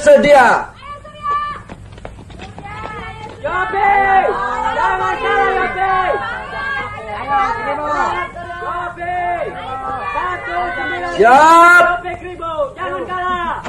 bersedia. Yopi! Jangan kalah Yopi! Ayo, Satu, sembilan, Siap! Yopi Kribo, jangan kalah!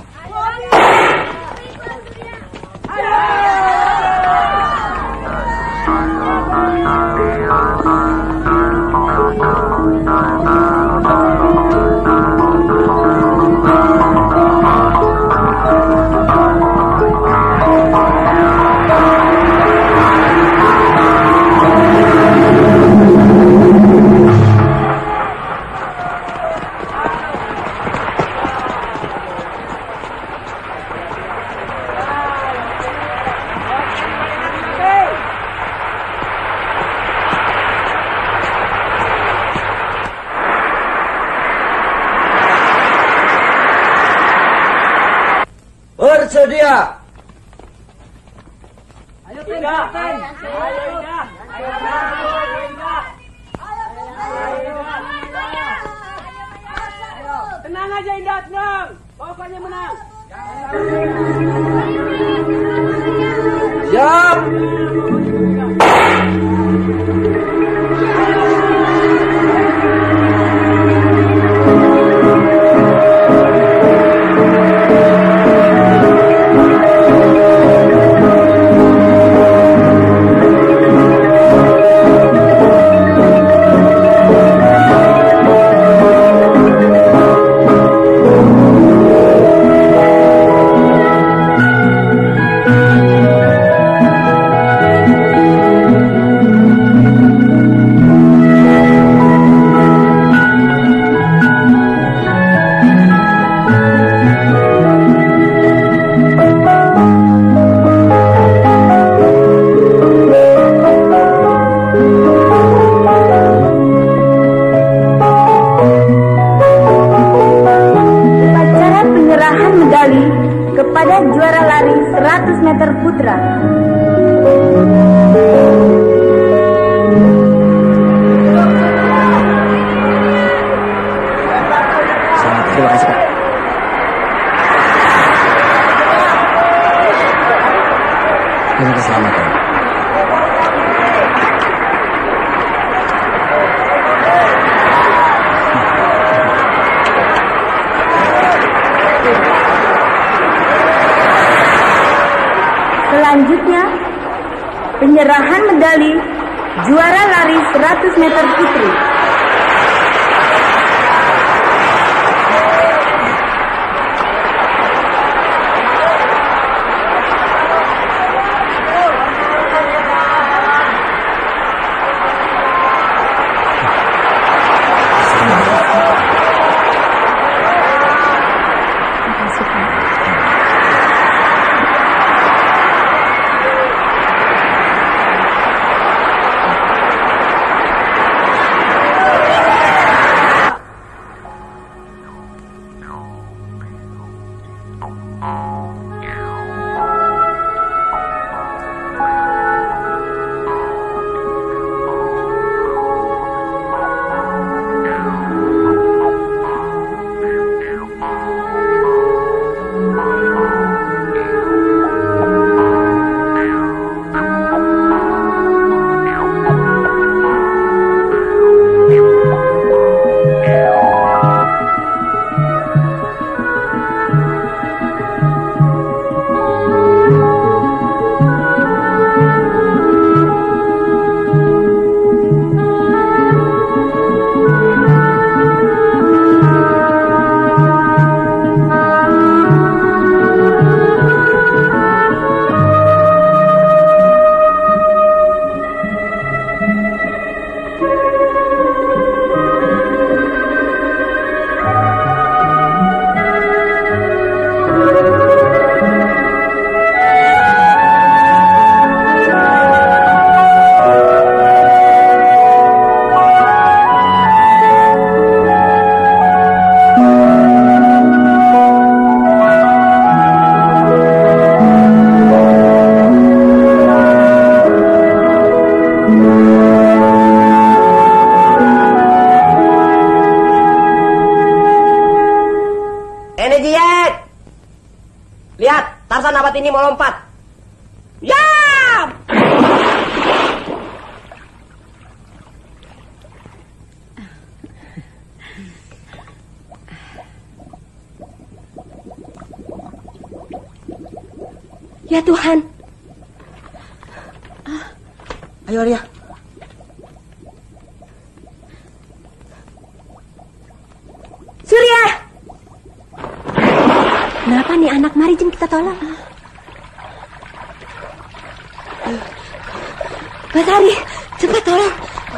Ya Tuhan, Ayo Arya. Surya! Kenapa nih anak? Mari jom kita tolong. Batari, cepat tolong.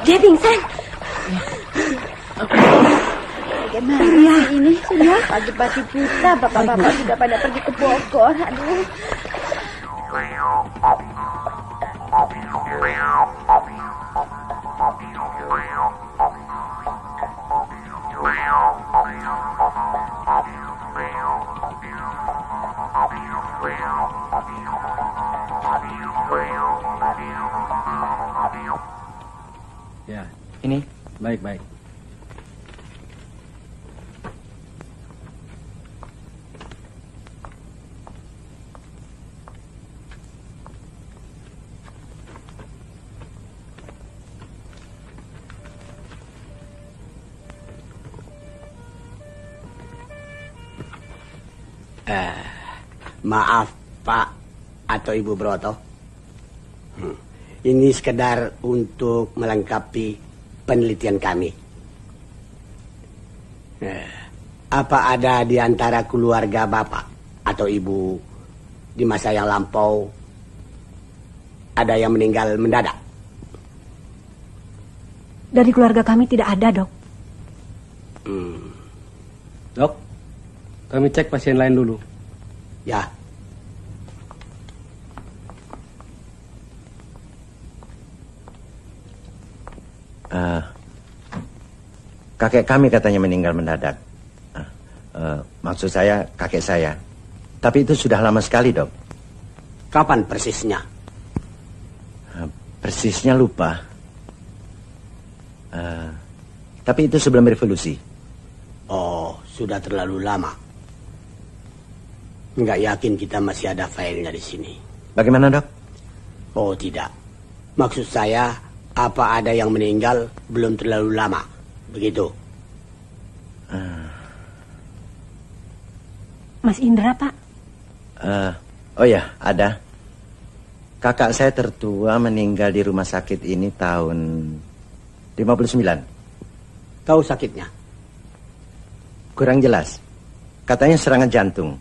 Dia pingsan. Bagaimana sih ini? Surya? Pagi-pagi kita, bapak-bapak sudah pada pergi ke Bogor. Aduh. Maaf Pak atau Ibu Broto. Hmm. Ini sekedar untuk melengkapi penelitian kami. Eh, Apa ada di antara keluarga Bapak atau Ibu di masa yang lampau ada yang meninggal mendadak? Dari keluarga kami tidak ada, dok. Dok, kami cek pasien lain dulu. Ya, Eh, kakek kami katanya meninggal mendadak. Eh, eh, maksud saya kakek saya. Tapi itu sudah lama sekali dok. kapan persisnya? Eh, persisnya lupa. Eh, tapi itu sebelum revolusi. Oh, sudah terlalu lama. Nggak yakin kita masih ada filenya di sini. Bagaimana dok? Oh tidak. Maksud saya, apa ada yang meninggal belum terlalu lama. Begitu. Mas Indra, Pak. Eh, oh ya, ada. Kakak saya tertua meninggal di rumah sakit ini tahun 59. Tahu sakitnya? Kurang jelas. Katanya serangan jantung.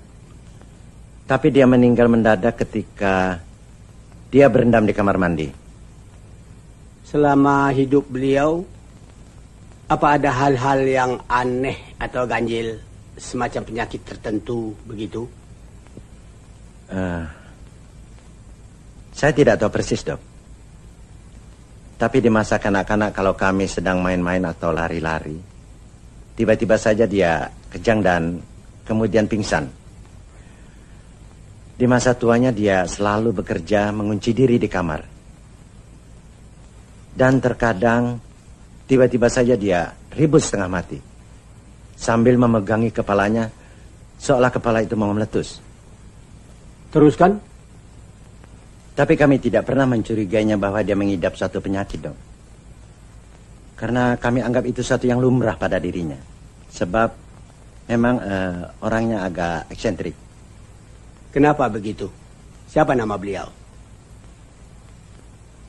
Tapi dia meninggal mendadak ketika dia berendam di kamar mandi. Selama hidup beliau, apa ada hal-hal yang aneh atau ganjil semacam penyakit tertentu begitu? Eh, saya tidak tahu persis, dok. Tapi di masa kanak-kanak kalau kami sedang main-main atau lari-lari, tiba-tiba saja dia kejang dan kemudian pingsan. Di masa tuanya dia selalu bekerja mengunci diri di kamar. Dan terkadang tiba-tiba saja dia ribut setengah mati. Sambil memegangi kepalanya seolah kepala itu mau meletus. Teruskan. Tapi kami tidak pernah mencurigainya bahwa dia mengidap suatu penyakit, dok. Karena kami anggap itu satu yang lumrah pada dirinya. Sebab memang eh, orangnya agak eksentrik. Kenapa begitu? Siapa nama beliau?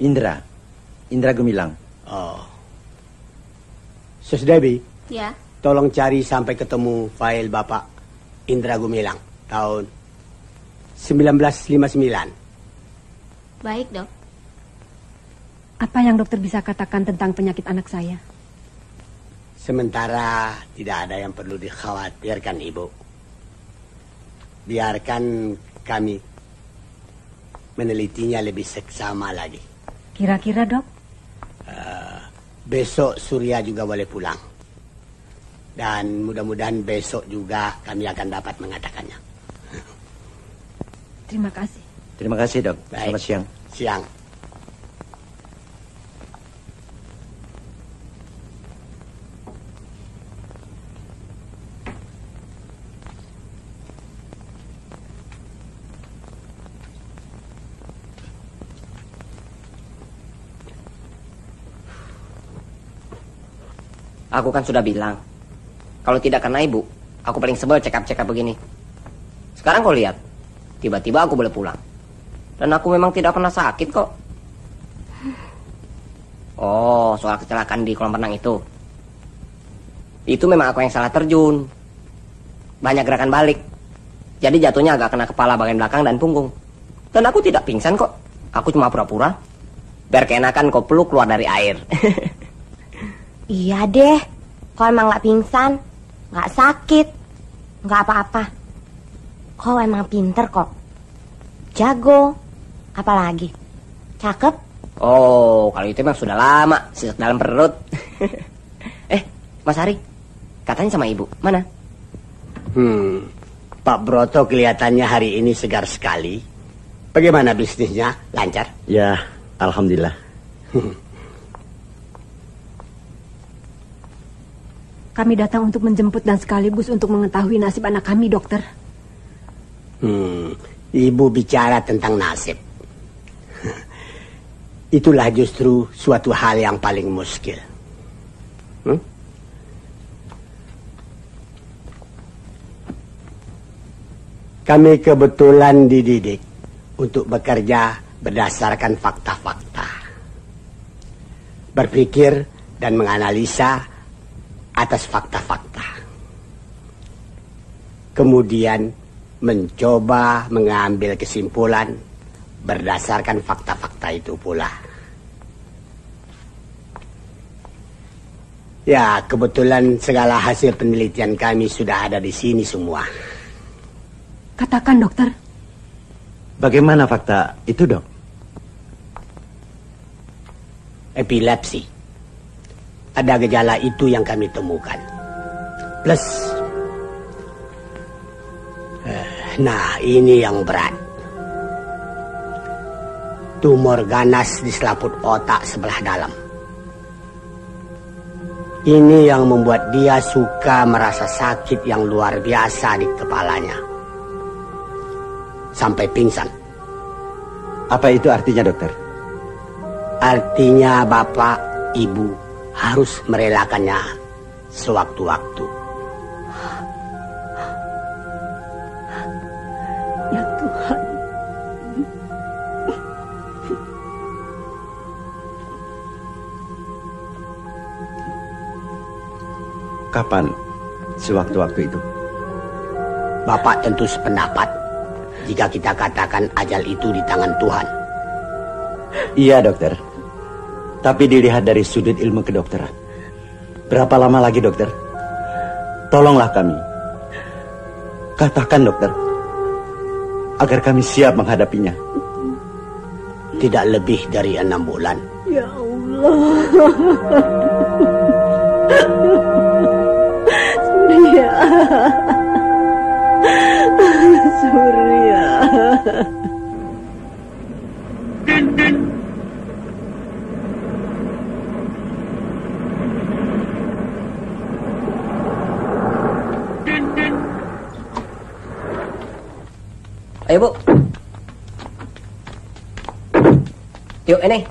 Indra, Indra Gumilang. Oh. Sus Debbie, Ya. tolong cari sampai ketemu file Bapak Indra Gumilang tahun 1959. Baik, dok. Apa yang dokter bisa katakan tentang penyakit anak saya? Sementara tidak ada yang perlu dikhawatirkan, Ibu. Biarkan kami menelitinya lebih seksama lagi. Kira-kira, dok? Besok Surya juga boleh pulang. Dan mudah-mudahan besok juga kami akan dapat mengatakannya. Terima kasih. Terima kasih, dok. Baik. Selamat siang. Siang. Aku kan sudah bilang, kalau tidak karena ibu, aku paling sebel cekap-cekap begini. Sekarang kau lihat, tiba-tiba aku boleh pulang. Dan aku memang tidak pernah sakit kok. Oh, soal kecelakaan di kolam renang itu. Itu memang aku yang salah terjun. Banyak gerakan balik. Jadi jatuhnya agak kena kepala bagian belakang dan punggung. Dan aku tidak pingsan kok. Aku cuma pura-pura. Biar keenakan kau peluk keluar dari air. Iya deh, kau emang nggak pingsan, nggak sakit, nggak apa-apa. Kau emang pinter kok, jago, apalagi cakep. Oh, kalau itu memang sudah lama, sejak dalam perut. eh, Mas Hari, katanya sama ibu, mana? Hmm, Pak Broto kelihatannya hari ini segar sekali. Bagaimana bisnisnya? Lancar? Ya, alhamdulillah. Kami datang untuk menjemput dan sekaligus untuk mengetahui nasib anak kami, dokter. Hmm, ibu bicara tentang nasib. Itulah justru suatu hal yang paling muskil. Hmm? Kami kebetulan dididik untuk bekerja berdasarkan fakta-fakta. Berpikir dan menganalisa atas fakta-fakta. Kemudian mencoba mengambil kesimpulan berdasarkan fakta-fakta itu pula. Ya, kebetulan segala hasil penelitian kami sudah ada di sini semua. Katakan, dokter. Bagaimana fakta itu, dok? Epilepsi. Ada gejala itu yang kami temukan. Plus, eh, nah ini yang berat. Tumor ganas di selaput otak sebelah dalam. Ini yang membuat dia suka merasa sakit yang luar biasa di kepalanya. Sampai pingsan. Apa itu artinya, dokter? Artinya bapak, ibu harus merelakannya sewaktu-waktu. Ya Tuhan. Kapan sewaktu-waktu itu? Bapak tentu sependapat jika kita katakan ajal itu di tangan Tuhan. Iya, dokter. Tapi dilihat dari sudut ilmu kedokteran. Berapa lama lagi, dokter? Tolonglah kami. Katakan, dokter. Agar kami siap menghadapinya. Tidak lebih dari enam bulan. Ya Allah. Surya. Surya. Ayo, Bu. Yuk, ini.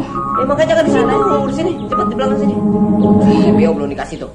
Dong. Eh, makanya jangan di situ, di sini. Cepat di belakang sini. Eh, Bio belum dikasih tuh.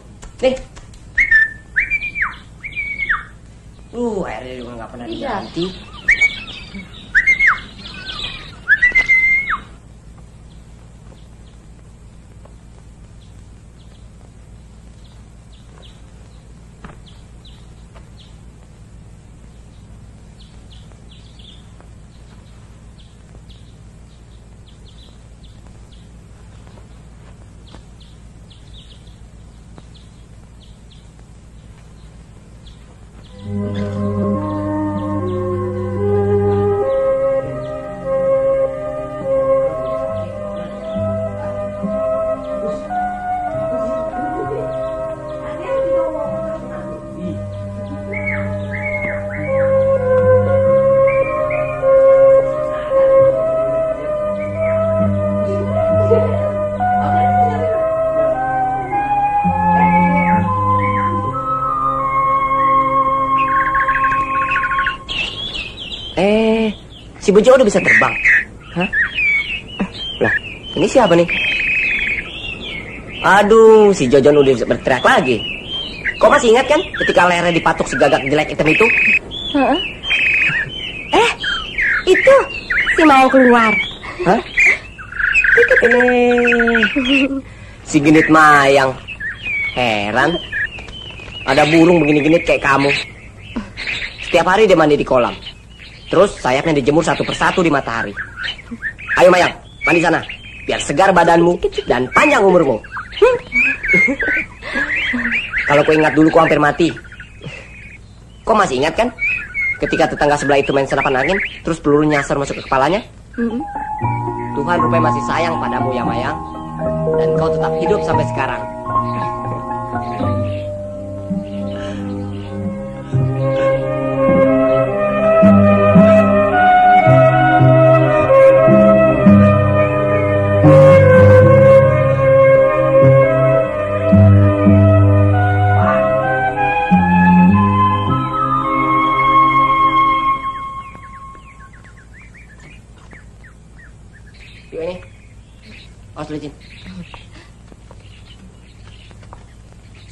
Bejo udah bisa terbang. Hah? Lah, ini siapa nih? Aduh, si Jojon udah bisa berteriak lagi. Kau masih ingat kan ketika lehernya dipatuk segagak jelek hitam itu? Heeh. Eh, itu si Mayang keluar. Hah? Ini si genit mayang. Heran. Ada burung begini-genit kayak kamu. Setiap hari dia mandi di kolam. Terus sayapnya dijemur satu persatu di matahari. Ayo mayang, mandi sana. Biar segar badanmu dan panjang umurmu. Kalau kau ingat dulu kau hampir mati. Kau masih ingat kan? Ketika tetangga sebelah itu main senapan angin, terus peluru nyasar masuk ke kepalanya? Tuhan rupanya masih sayang padamu ya Mayang. Dan kau tetap hidup sampai sekarang.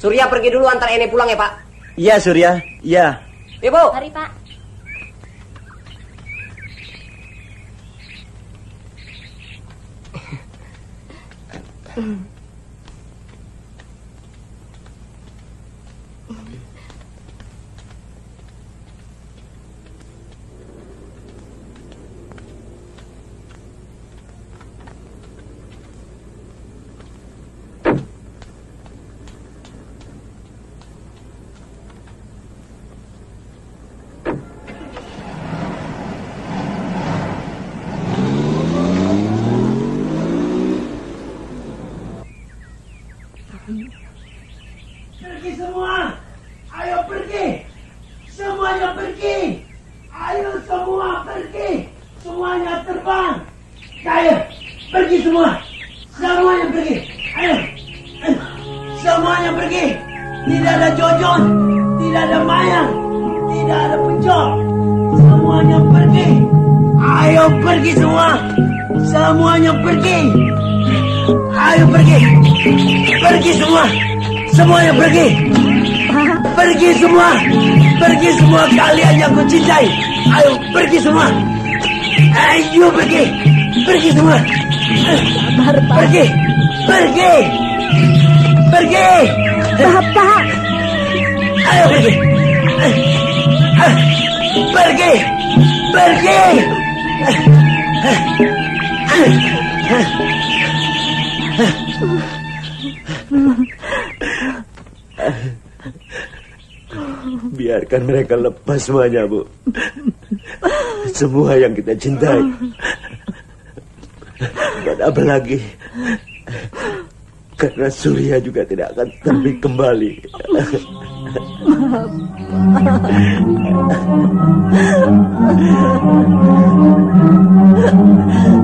Surya pergi dulu antar ini pulang ya Pak. Iya Surya, iya. Ibu. Mari, Pak. Semua. Pergi semua kalian yang kucintai. Ayo pergi semua. Ayo pergi. Pergi semua. Pergi. Pergi. Pergi. Bapak. Ayo pergi. Pergi. Pergi. Biarkan mereka lepas semuanya, Bu. Semua yang kita cintai. Dan apa lagi? Karena Surya juga tidak akan terbit kembali. Kulihat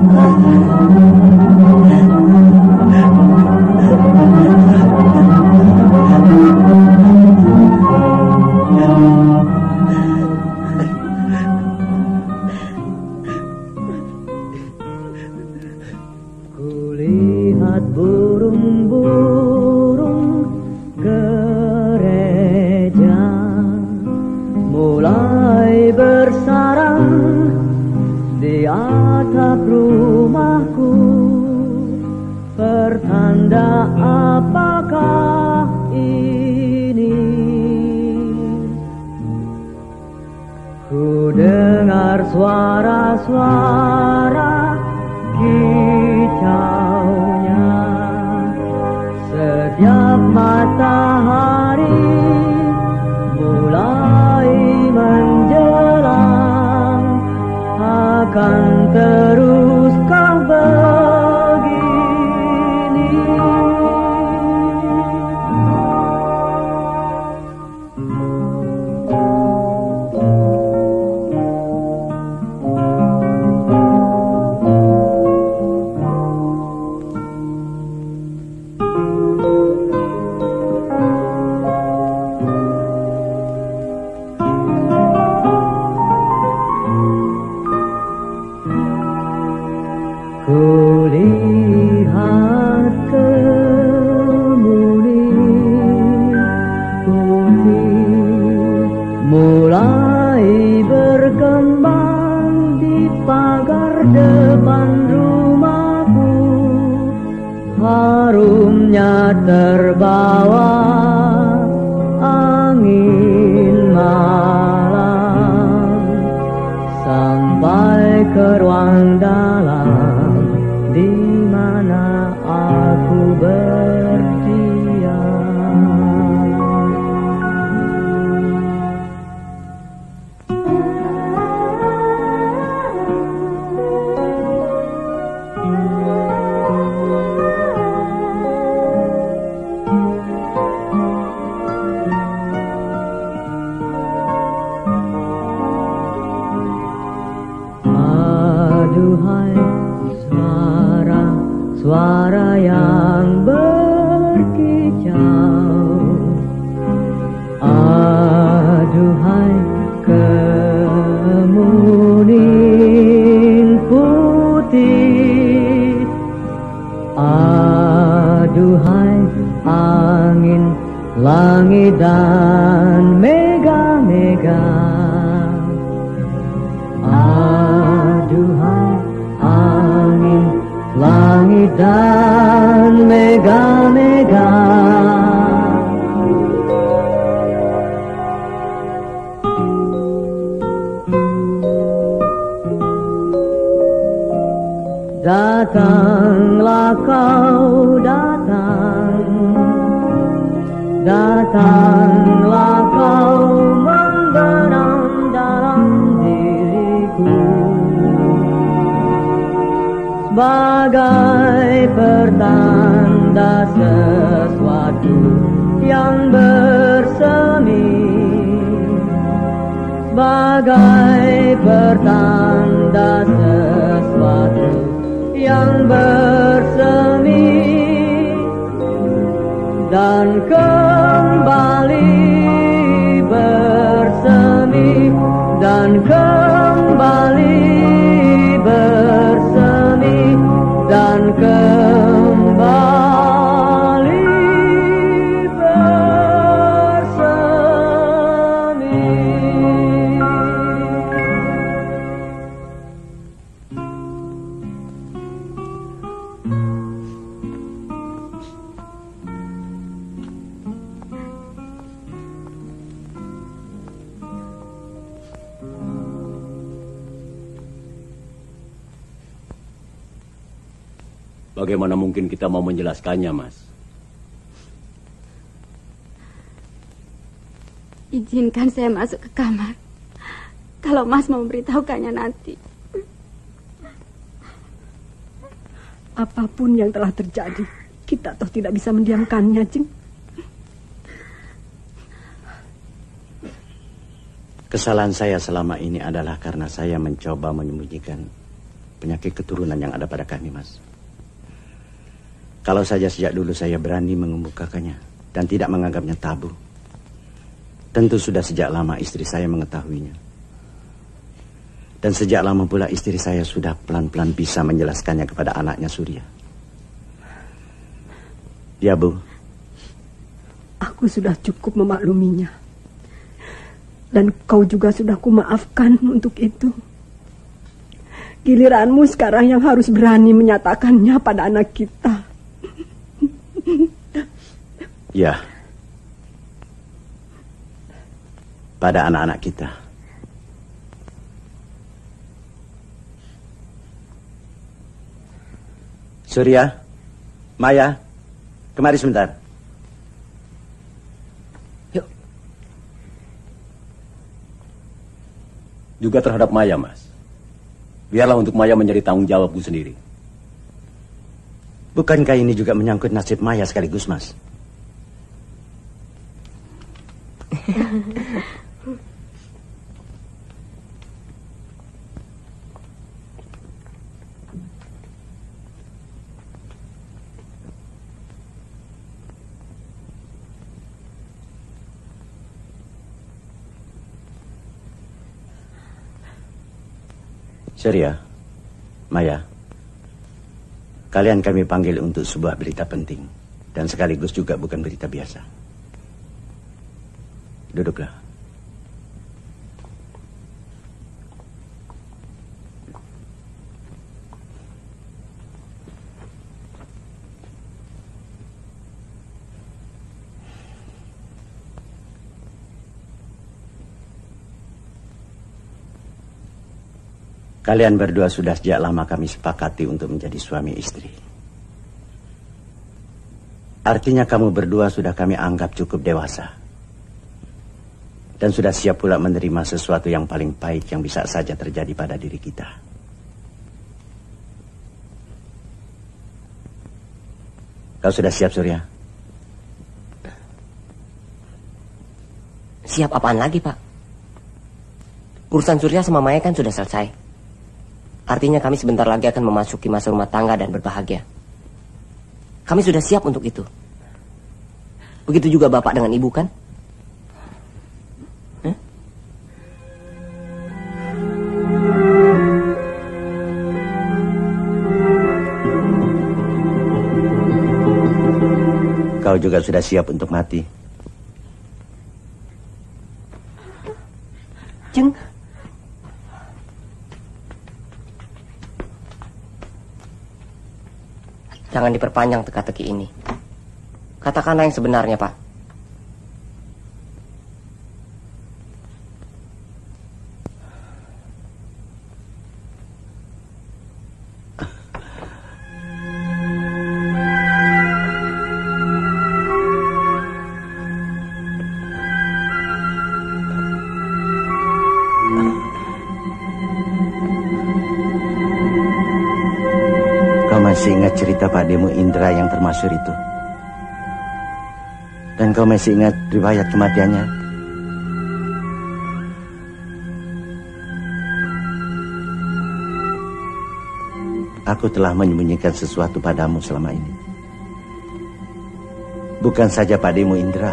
yang bersemi dan kembali bersemi dan kembali bersemi dan kembali Kita mau menjelaskannya, Mas? Izinkan saya masuk ke kamar. Kalau Mas mau memberitahukannya nanti. Apa pun yang telah terjadi, kita toh tidak bisa mendiamkannya, Jeng. Kesalahan saya selama ini adalah karena saya mencoba menyembunyikan penyakit keturunan yang ada pada kami, Mas. Kalau saja sejak dulu saya berani mengemukakannya dan tidak menganggapnya tabu. Tentu sudah sejak lama istri saya mengetahuinya. Dan sejak lama pula istri saya sudah pelan-pelan bisa menjelaskannya kepada anaknya Surya. Ya, Bu. Aku sudah cukup memakluminya. Dan kau juga sudah kumaafkan untuk itu. Giliranmu sekarang yang harus berani menyatakannya pada anak kita. Ya. Pada anak-anak kita. Surya, Maya, kemari sebentar. Juga terhadap Maya, Mas. Biarlah untuk Maya menjadi tanggung jawabku sendiri. Bukankah ini juga menyangkut nasib Maya sekaligus, Mas? Surya, Maya, kalian kami panggil untuk sebuah berita penting dan sekaligus juga bukan berita biasa. Duduklah. Kalian berdua sudah sejak lama kami sepakati untuk menjadi suami istri. Artinya kamu berdua sudah kami anggap cukup dewasa. Dan sudah siap pula menerima sesuatu yang paling baik yang bisa saja terjadi pada diri kita. Kau sudah siap, Surya? Siap apaan lagi, Pak? Urusan Surya sama Maya kan sudah selesai. Artinya kami sebentar lagi akan memasuki masa rumah tangga dan berbahagia. Kami sudah siap untuk itu. Begitu juga Bapak dengan Ibu kan? Kau juga sudah siap untuk mati. Jeng, Jangan diperpanjang teka-teki ini. Katakanlah yang sebenarnya, Pak. Termasyur itu? Dan kau masih ingat riwayat kematiannya? Aku telah menyembunyikan sesuatu padamu selama ini. Bukan saja Pak Demo Indra.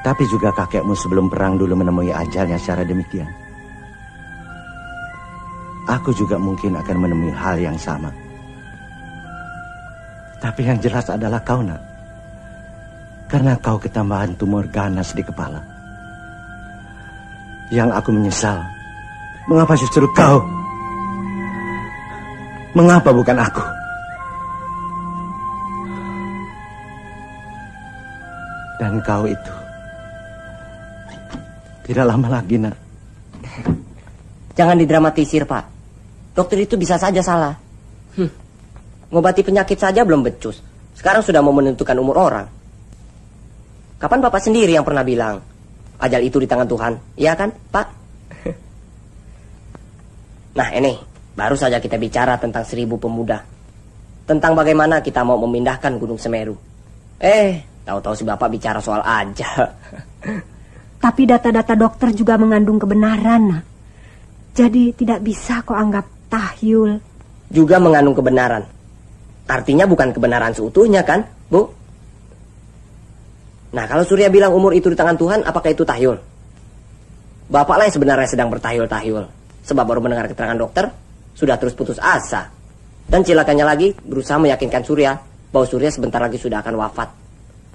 Tapi juga kakekmu sebelum perang dulu menemui ajalnya secara demikian. Aku juga mungkin akan menemui hal yang sama. Tapi yang jelas adalah kau nak. Karena kau ketambahan tumor ganas di kepala. Yang aku menyesal. Mengapa justru kau? Mengapa bukan aku? Dan kau itu. Tidak lama lagi nak. Jangan didramatisir, Pak. Dokter itu bisa saja salah. Hmm. Ngobati penyakit saja belum becus. Sekarang sudah mau menentukan umur orang. Kapan Bapak sendiri yang pernah bilang, ajal itu di tangan Tuhan? Iya kan, Pak? nah, ini baru saja kita bicara tentang seribu pemuda. Tentang bagaimana kita mau memindahkan Gunung Semeru. Eh, tahu-tahu si Bapak bicara soal aja. tapi data-data dokter juga mengandung kebenaran, nak. Jadi tidak bisa kau anggap tahyul. Juga mengandung kebenaran. Artinya bukan kebenaran seutuhnya kan, Bu? Nah, kalau Surya bilang umur itu di tangan Tuhan, apakah itu tahyul? Bapaklah yang sebenarnya sedang bertahyul-tahyul. Sebab baru mendengar keterangan dokter, sudah terus putus asa. Dan cilakannya lagi, berusaha meyakinkan Surya bahwa Surya sebentar lagi sudah akan wafat.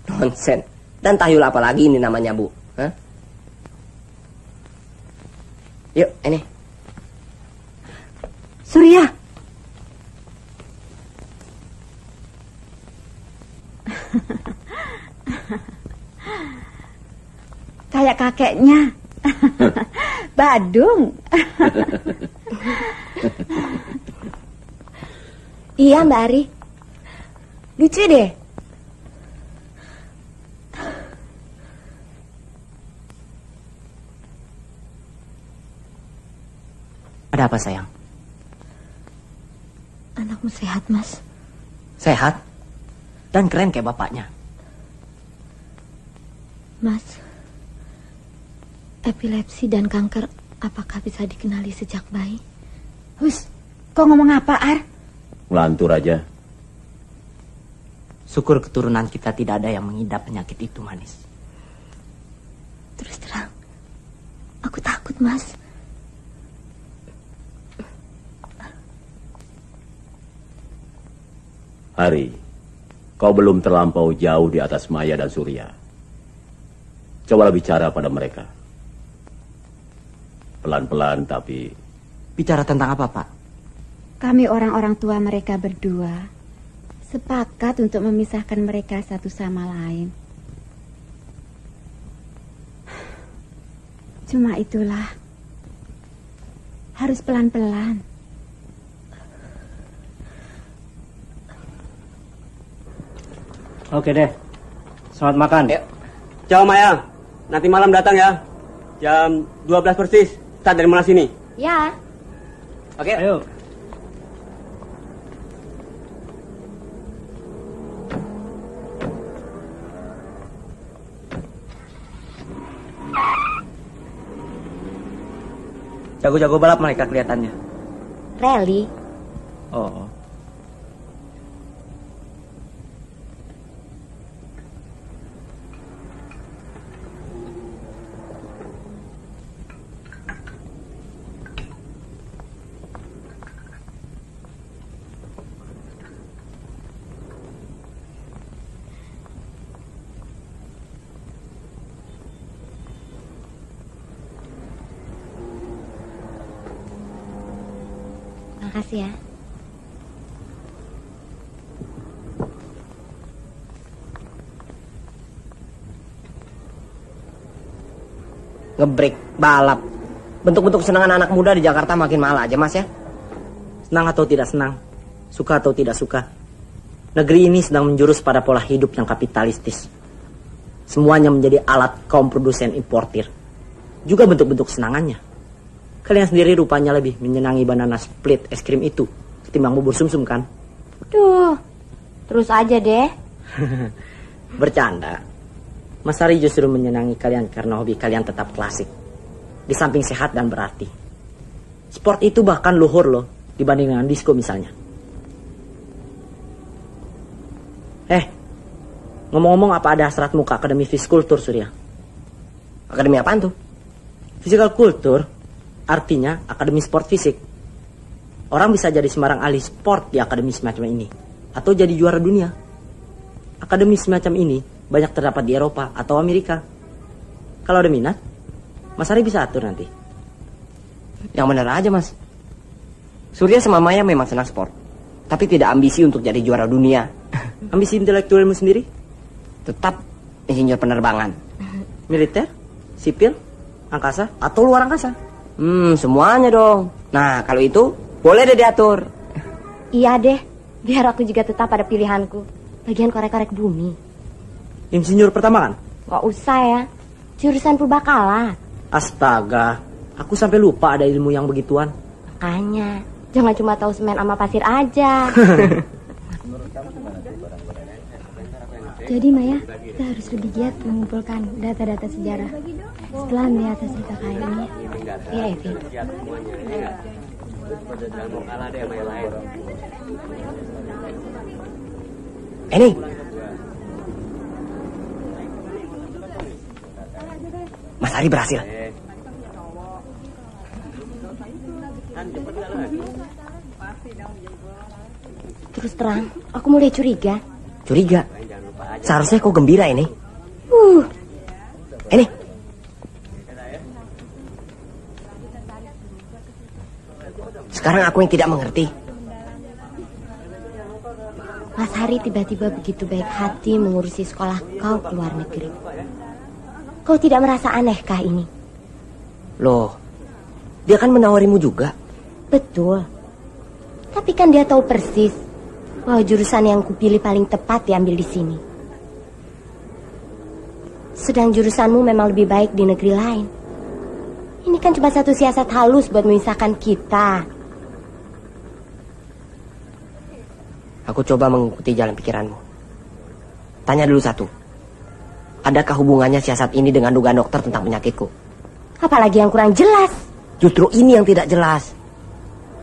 Nonsen. Dan tahyul apa lagi ini namanya, Bu? Hah? Yuk, ini. Surya, Kayak kakeknya. Badung. Iya Mbak Ari. Lucu deh. Ada apa sayang? Anakmu sehat mas. Sehat? Dan keren kayak bapaknya. Mas, epilepsi dan kanker apakah bisa dikenali sejak bayi? Hus, kau ngomong apa, Ar? Ngelantur aja. Syukur keturunan kita tidak ada yang mengidap penyakit itu manis. Terus terang, aku takut mas. Hari, kau belum terlampau jauh di atas Maya dan Surya. Cobalah bicara pada mereka. Pelan-pelan tapi Bicara tentang apa, Pak? Kami orang-orang tua mereka berdua sepakat untuk memisahkan mereka satu sama lain. Cuma itulah Harus pelan-pelan. Oke deh. Selamat makan. Ciao Maya. Nanti malam datang ya. Jam 12 persis. Start dari mana sini? Ya. Oke. Ayo. Jago-jago balap mereka kelihatannya. Rally. Oh. Makasih ya. Ngebreak, balap. Bentuk-bentuk kesenangan anak muda di Jakarta makin mahal aja mas ya. Senang atau tidak senang, suka atau tidak suka. Negeri ini sedang menjurus pada pola hidup yang kapitalistis. Semuanya menjadi alat kaum produsen importir. Juga bentuk-bentuk kesenangannya. Kalian sendiri rupanya lebih menyenangi banana split es krim itu ketimbang bubur sumsum kan? Duh, terus aja deh. Bercanda. Mas Ari justru menyenangi kalian karena hobi kalian tetap klasik. Di samping sehat dan berarti. Sport itu bahkan luhur loh dibanding dengan disco misalnya. Eh, ngomong-ngomong apa ada hasrat muka Akademi Fiskultur Surya? Akademi apaan tuh? Physical Culture artinya Akademi Sport Fisik. Orang bisa jadi sembarang ahli sport di akademi semacam ini. Atau jadi juara dunia. Akademi semacam ini banyak terdapat di Eropa atau Amerika. Kalau ada minat, Mas Ari bisa atur nanti. Yang benar aja mas. Surya sama Maya memang senang sport. Tapi tidak ambisi untuk jadi juara dunia. Ambisi intelektualmu sendiri? Tetap insinyur penerbangan. Militer? Sipil? Angkasa? Atau luar angkasa? Hmm, semuanya dong. Nah, kalau itu boleh deh diatur. Iya deh, biar aku juga tetap pada pilihanku. Bagian korek-korek bumi. Insinyur pertama kan? Gak usah ya, jurusan purbakala. Astaga, aku sampai lupa ada ilmu yang begituan. Makanya, jangan cuma tahu semen sama pasir aja. Jadi Maya, kita harus lebih giat mengumpulkan data-data sejarah setelah melihat hasil ini. Iya, Evi. Ini. Mas Ari berhasil. Terus terang, aku mulai curiga. Curiga. Seharusnya kau gembira ini. Uh, Ini. Sekarang aku yang tidak mengerti. Mas Hari tiba-tiba begitu baik hati mengurusi sekolah kau ke luar negeri. Kau tidak merasa anehkah ini? Loh, dia kan menawarimu juga. Betul. Tapi kan dia tahu persis bahwa jurusan yang kupilih paling tepat diambil di sini. Sedang jurusanmu memang lebih baik di negeri lain. Ini kan cuma satu siasat halus buat memisahkan kita. Aku coba mengikuti jalan pikiranmu. Tanya dulu satu. Adakah hubungannya siasat ini dengan dugaan dokter tentang penyakitku? Apalagi yang kurang jelas. Justru ini yang tidak jelas.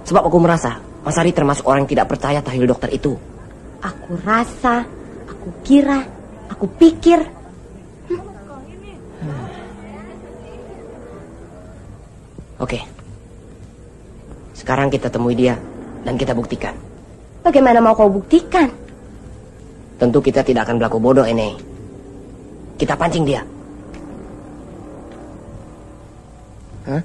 Sebab aku merasa Mas Ari termasuk orang yang tidak percaya tahlil dokter itu. Aku rasa, aku kira, aku pikir. Oke. Sekarang kita temui dia dan kita buktikan. Bagaimana mau kau buktikan? Tentu kita tidak akan berlaku bodoh ini. Kita pancing dia. Hah?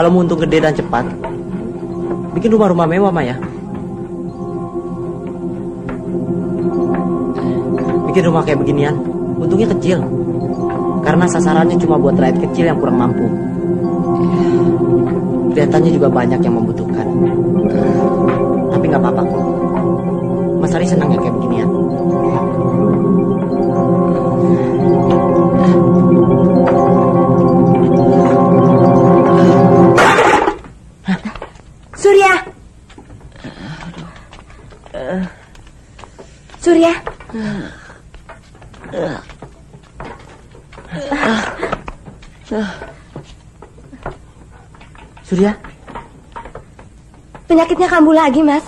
Kalau mau untung gede dan cepat, bikin rumah-rumah mewah, Maya. Bikin rumah kayak beginian, untungnya kecil. Karena sasarannya cuma buat rakyat kecil yang kurang mampu. Kelihatannya juga banyak yang membutuhkan. Tapi nggak apa-apa kok. Mas Ari senang ya kayak beginian. Penyakitnya kambuh lagi, Mas.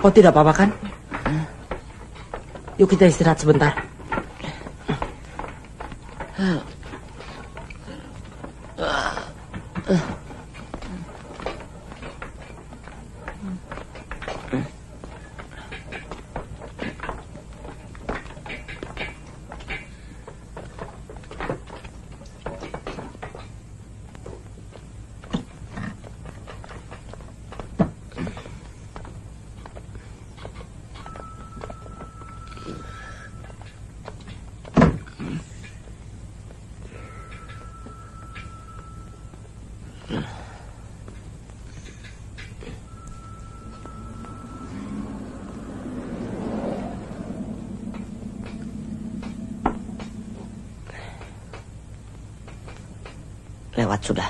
kau tidak apa-apa kan? Yuk kita istirahat sebentar. Lewat sudah.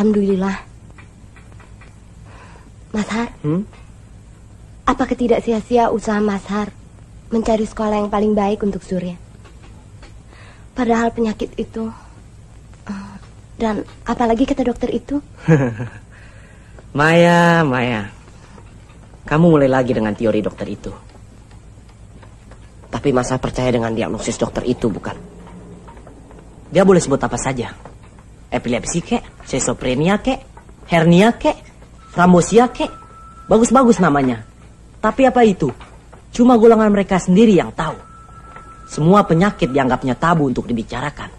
Alhamdulillah. Mas Har, Hmm? apakah tidak sia-sia usaha Mas Har mencari sekolah yang paling baik untuk Surya? Padahal penyakit itu eh, dan apalagi kata dokter itu Maya, Maya. Kamu mulai lagi dengan teori dokter itu. Tapi masa percaya dengan diagnosis dokter itu bukan? Dia boleh sebut apa saja. Epilepsi kek, schizophrenia kek, hernia kek, frambosia kek. Bagus-bagus namanya. Tapi apa itu? Cuma golongan mereka sendiri yang tahu. Semua penyakit dianggapnya tabu untuk dibicarakan.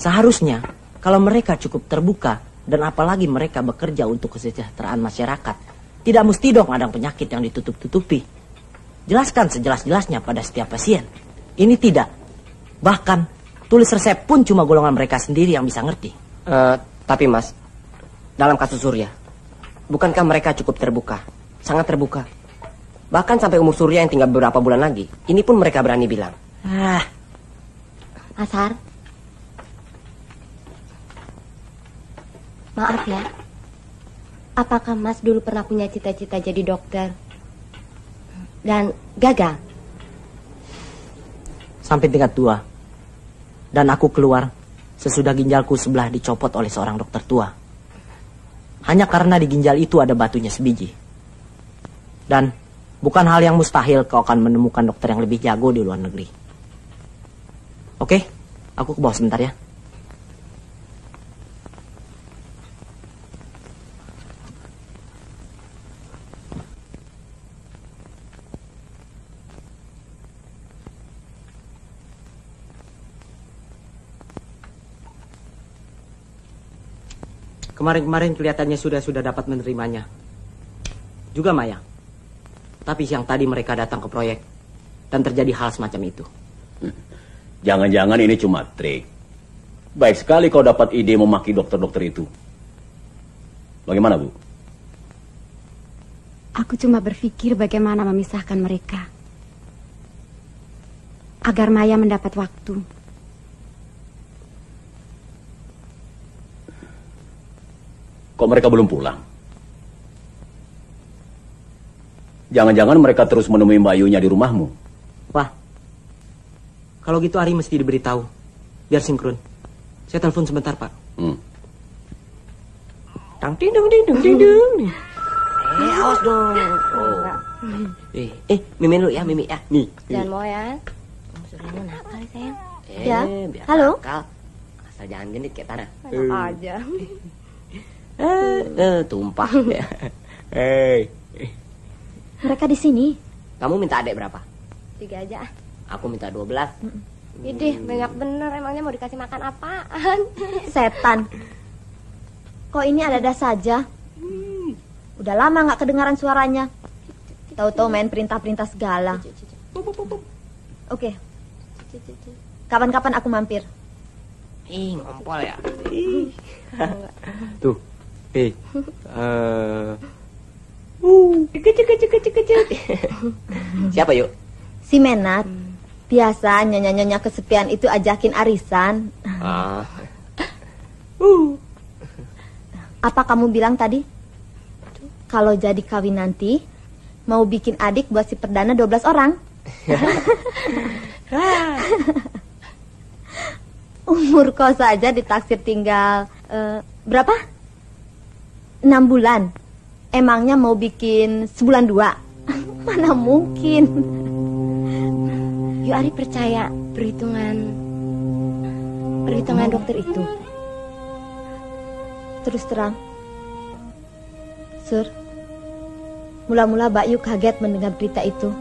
Seharusnya kalau mereka cukup terbuka dan apalagi mereka bekerja untuk kesejahteraan masyarakat, tidak mesti dong ada penyakit yang ditutup-tutupi. Jelaskan sejelas-jelasnya pada setiap pasien. Ini tidak. Bahkan tulis resep pun cuma golongan mereka sendiri yang bisa ngerti. Eh, tapi mas, dalam kasus Surya, bukankah mereka cukup terbuka? Sangat terbuka. Bahkan sampai umur Surya yang tinggal beberapa bulan lagi, ini pun mereka berani bilang. Ah, Mas Har. Maaf ya. Apakah Mas dulu pernah punya cita-cita jadi dokter? Dan gagal? sampai tingkat dua. Dan aku keluar sesudah ginjalku sebelah dicopot oleh seorang dokter tua. Hanya karena di ginjal itu ada batunya sebiji. Dan bukan hal yang mustahil kau akan menemukan dokter yang lebih jago di luar negeri. Oke, aku ke bawah sebentar ya. Kemarin-kemarin kelihatannya sudah sudah dapat menerimanya. Juga Maya. Tapi siang tadi mereka datang ke proyek dan terjadi hal semacam itu. Jangan-jangan ini cuma trik. Baik sekali kau dapat ide memaki dokter-dokter itu. Bagaimana, Bu? Aku cuma berpikir bagaimana memisahkan mereka. Agar Maya mendapat waktu. Kok mereka belum pulang? Jangan-jangan mereka terus menemui Bayunya di rumahmu. Wah, kalau gitu Ari mesti diberitahu. Biar sinkron. Saya telepon sebentar, Pak. Hmm. Tang ting dung ting dung ting dung. Eh, awas dong. Oh. Eh, eh, mimin lu ya, mimi ya. Nih. Jangan mau ya. Mau nakal ya, sayang. Eh, Ya. biar Halo? nakal. Asal jangan genit kayak tanah. Enak aja. Eh, eh, tumpah ya. Hei. Mereka di sini. Kamu minta adek berapa? Tiga aja. ah. Aku minta 12. Idih, banyak bener. Emangnya mau dikasih makan apaan? Setan. Kok ini ada-ada saja? Udah lama nggak kedengaran suaranya. Tahu-tahu main perintah-perintah segala. Oke. Kapan-kapan aku mampir. Ih, ngompol ya. Tuh. Eh. eh, Kecil, kecil, kecil, kecil. Siapa yuk? Si Menat. Biasa nyonya-nyonya kesepian itu ajakin arisan. Ah, Apa kamu bilang tadi? Kalau jadi kawin nanti, mau bikin adik buat si perdana 12 orang. Umur kau saja ditaksir tinggal eh, berapa? 6 bulan. Emangnya mau bikin sebulan dua? Mana mungkin? Yu Ari percaya perhitungan perhitungan dokter itu. Terus terang. Sur, mula-mula Mbak Yu kaget mendengar berita itu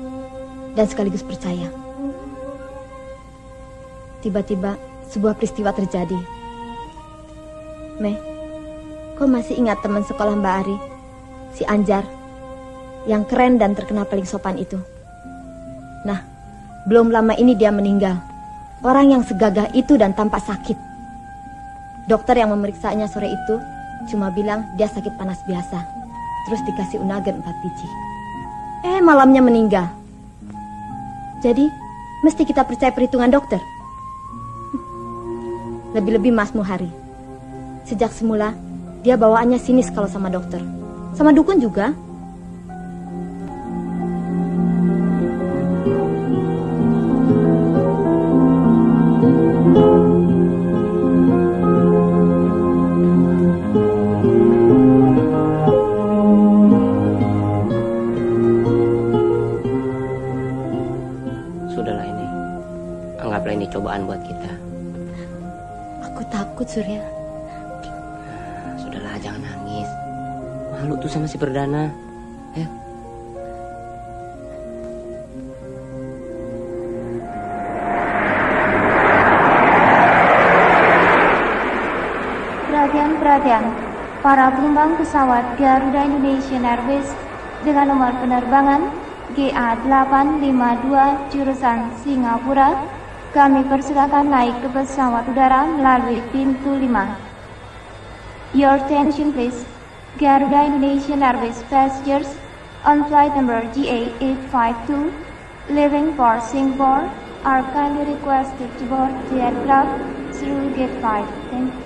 dan sekaligus percaya. Tiba-tiba sebuah peristiwa terjadi. Meh, kau masih ingat teman sekolah Mbak Ari? Si Anjar, yang keren dan terkenal paling sopan itu. Nah, belum lama ini dia meninggal. Orang yang segagah itu dan tampak sakit. Dokter yang memeriksanya sore itu cuma bilang dia sakit panas biasa. Terus dikasih unagen 4 biji. Eh, malamnya meninggal. Jadi, mesti kita percaya perhitungan dokter. Lebih-lebih Mas Muhari. Sejak semula, dia bawaannya sinis kalau sama dokter. Sama dukun juga. Perdana. Perhatian-perhatian, para penumpang pesawat Garuda Indonesia Airways dengan nomor penerbangan GA852 jurusan Singapura, kami persilakan naik ke pesawat udara melalui pintu 5. Your attention please. Garuda Indonesia Airways passengers on flight number GA852 leaving for Singapore are kindly requested to board the aircraft through gate 5. Thank you.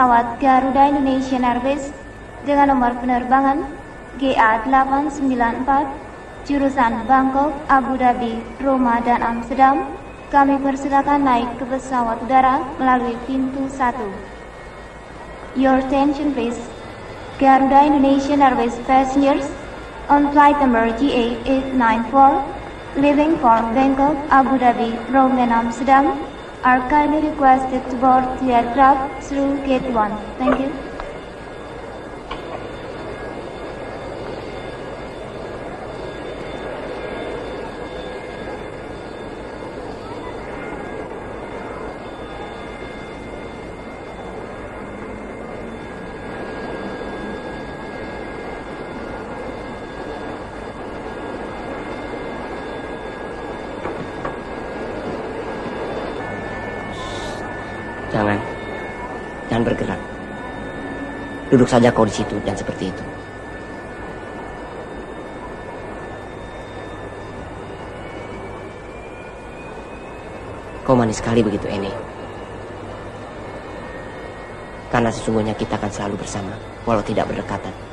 Pesawat Garuda Indonesia Airways dengan nomor penerbangan GA894 jurusan Bangkok, Abu Dhabi, Roma, dan Amsterdam, kami persilakan naik ke pesawat udara melalui pintu 1. Your attention please. Garuda Indonesia Airways passengers on flight number GA894 leaving for Bangkok, Abu Dhabi, Rome, and Amsterdam are kindly requested to board the aircraft through gate 1. Thank you. Jangan. Jangan bergerak. Duduk saja kau di situ dan seperti itu. Kau manis sekali begitu, ini. Karena sesungguhnya kita akan selalu bersama, walau tidak berdekatan.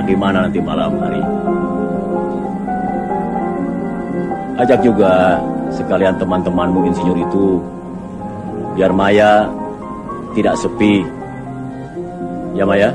Di mana nanti malam hari. Ajak juga sekalian teman-temanmu insinyur itu. Biar Maya tidak sepi. Ya Maya?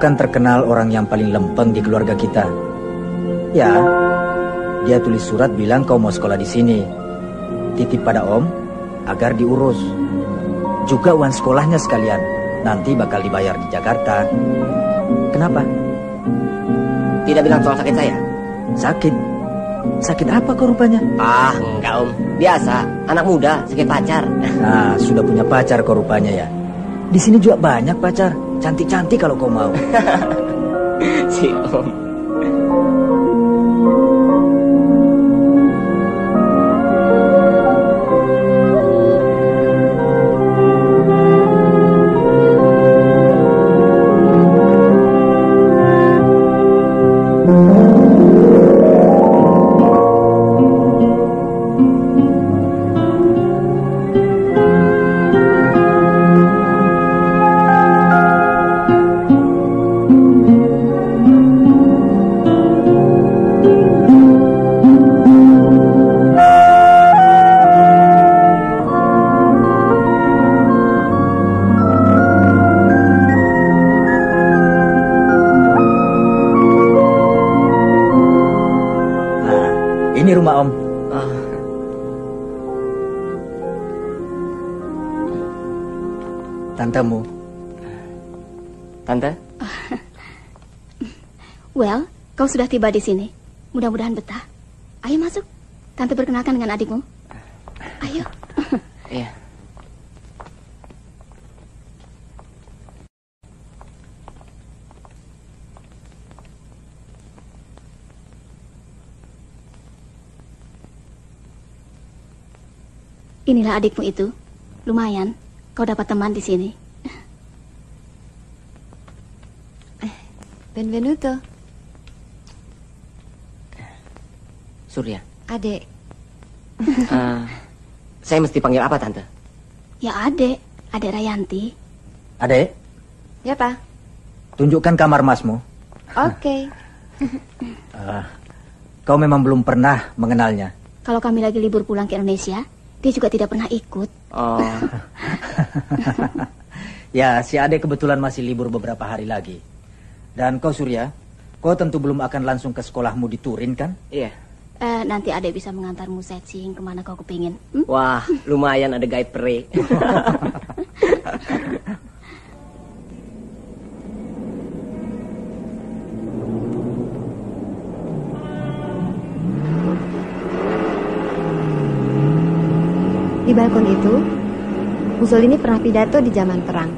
Kan terkenal orang yang paling lempeng di keluarga kita. Ya, Dia tulis surat bilang kau mau sekolah di sini. Titip pada Om agar diurus. Juga uang sekolahnya sekalian. Nanti bakal dibayar di Jakarta. Kenapa? Tidak bilang soal sakit saya? Sakit? Sakit apa kau rupanya? Ah, enggak om. Biasa, anak muda, sakit pacar. Nah, sudah punya pacar kau rupanya ya. Di sini juga banyak pacar. Cantik-cantik kalau kau mau. si om. Sudah tiba di sini. Mudah-mudahan betah. Ayo masuk. Tante perkenalkan dengan adikmu. Ayo. Iya. Inilah adikmu itu. Lumayan, kau dapat teman di sini. Benvenuto. Surya. Adek. Eh, saya mesti panggil apa tante? Ya adek, adek Rayanti. Adek, Ya, Pak. tunjukkan kamar masmu. Oke. Ah, kau memang belum pernah mengenalnya. Kalau kami lagi libur pulang ke Indonesia, dia juga tidak pernah ikut. Oh. Ya, si Ade kebetulan masih libur beberapa hari lagi. Dan kau Surya, kau tentu belum akan langsung ke sekolahmu di Turin kan? Iya. Eh, nanti adek bisa mengantarmu sightseeing ke mana kau kepingin. Hmm? Wah, lumayan ada guide peri. Di balkon itu, Mussolini pernah pidato di zaman perang.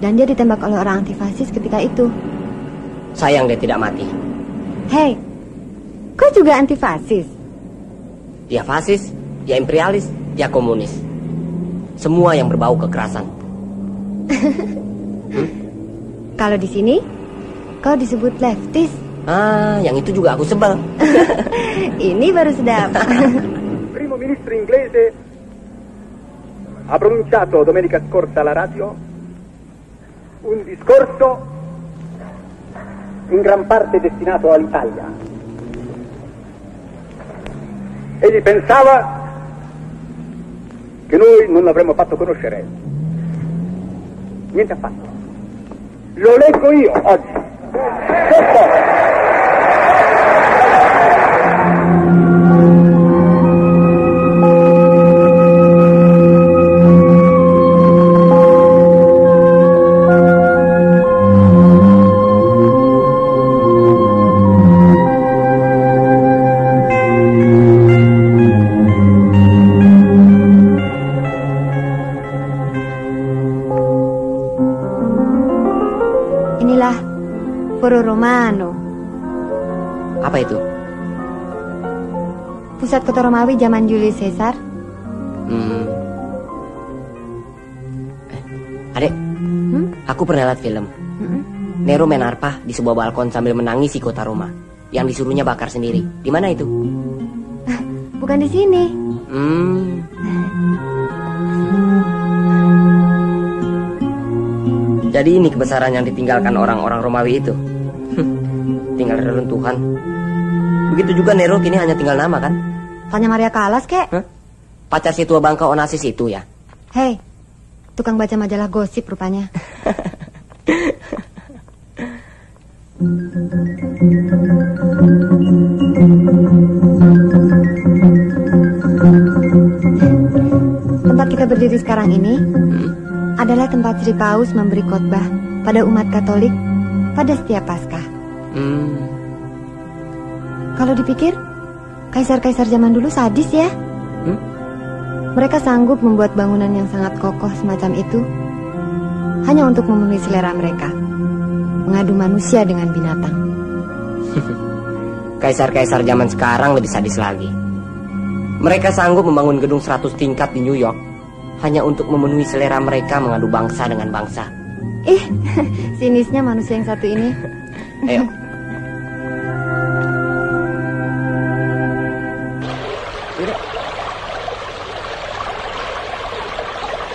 Dan dia ditembak oleh orang antifasis ketika itu. Sayang dia tidak mati. Hei, kau juga antifasis? Dia fasis, dia imperialis, dia komunis. Semua yang berbau kekerasan. Kalau di sini, kau disebut leftis. Ah, yang itu juga aku sebel. Ini baru sedap. primo ministro inglese ha pronunciato domenica scorsa alla radio un discorso in gran parte destinato all'Italia. Egli pensava che noi non l'avremmo fatto conoscere. Niente affatto. Lo leggo io oggi. Questo Romawi zaman Julius Caesar. Hmm. Eh, adek, aku pernah lihat film. Nero main arpah di sebuah balkon sambil menangisi kota Roma. Yang disuruhnya bakar sendiri. Di mana itu? Bukan di sini. Hmm. Jadi ini kebesaran yang ditinggalkan orang-orang Romawi itu. tinggal reruntuhan. Begitu juga Nero kini hanya tinggal nama kan? Tanya Maria Kalas, kek. ke Pacar si tua bangka Onasis itu ya? Hei, tukang baca majalah gosip rupanya. Tempat kita berdiri sekarang ini hmm. adalah tempat Sri Paus memberi khotbah pada umat Katolik pada setiap Paskah. Hmm. Kalau dipikir, kaisar-kaisar zaman dulu sadis ya. Hmm? Mereka sanggup membuat bangunan yang sangat kokoh semacam itu hanya untuk memenuhi selera mereka. Mengadu manusia dengan binatang. Kaisar-kaisar zaman sekarang lebih sadis lagi. Mereka sanggup membangun gedung 100 tingkat di New York hanya untuk memenuhi selera mereka mengadu bangsa dengan bangsa. Ih, sinisnya manusia yang satu ini. Ayo.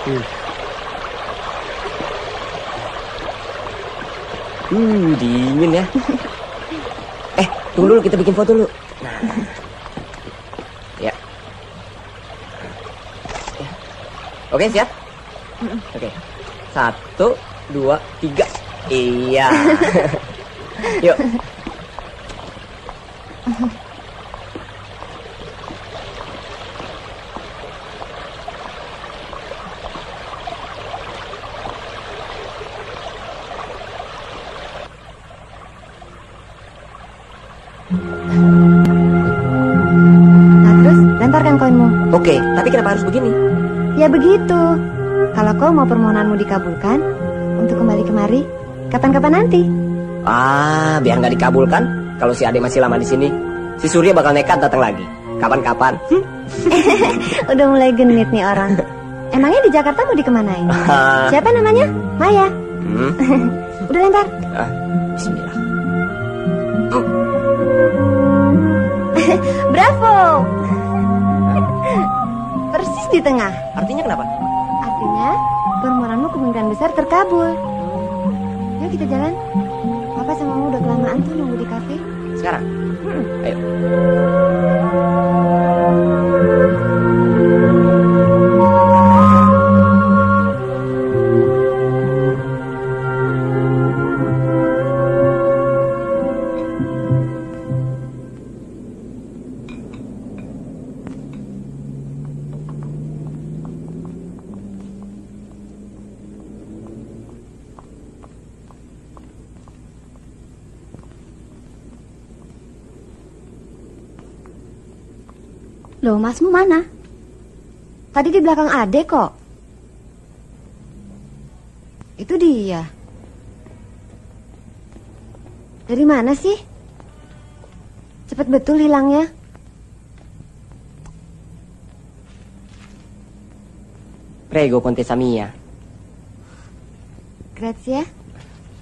Hmm. Hmm, dingin ya. eh, tunggu dulu kita bikin foto dulu. Nah. Ya. Ya. Oke, siap? Oke. Satu, dua, tiga. Iya. Yuk. Mau permohonanmu dikabulkan, untuk kembali kemari, kapan-kapan nanti. Ah, biar nggak dikabulkan. Kalau si Ade masih lama di sini, si Surya bakal nekat datang lagi. Kapan-kapan? Hmm? Udah mulai genit nih orang. Emangnya di Jakarta mau dikemanain? Siapa namanya? Maya. Hmm. Udah lempar. Ah, Bismillah. Bravo. Persis di tengah. Artinya kenapa? Artinya permohonanmu kemungkinan besar terkabul. Yuk kita jalan. Papa sama Mama udah kelamaan tuh nunggu di kafe. Sekarang? Ayo. Loh, masmu mana? Tadi di belakang Ade kok. Itu dia. Dari mana sih? Cepet betul hilangnya. Prego Contessa Mia. Grazie.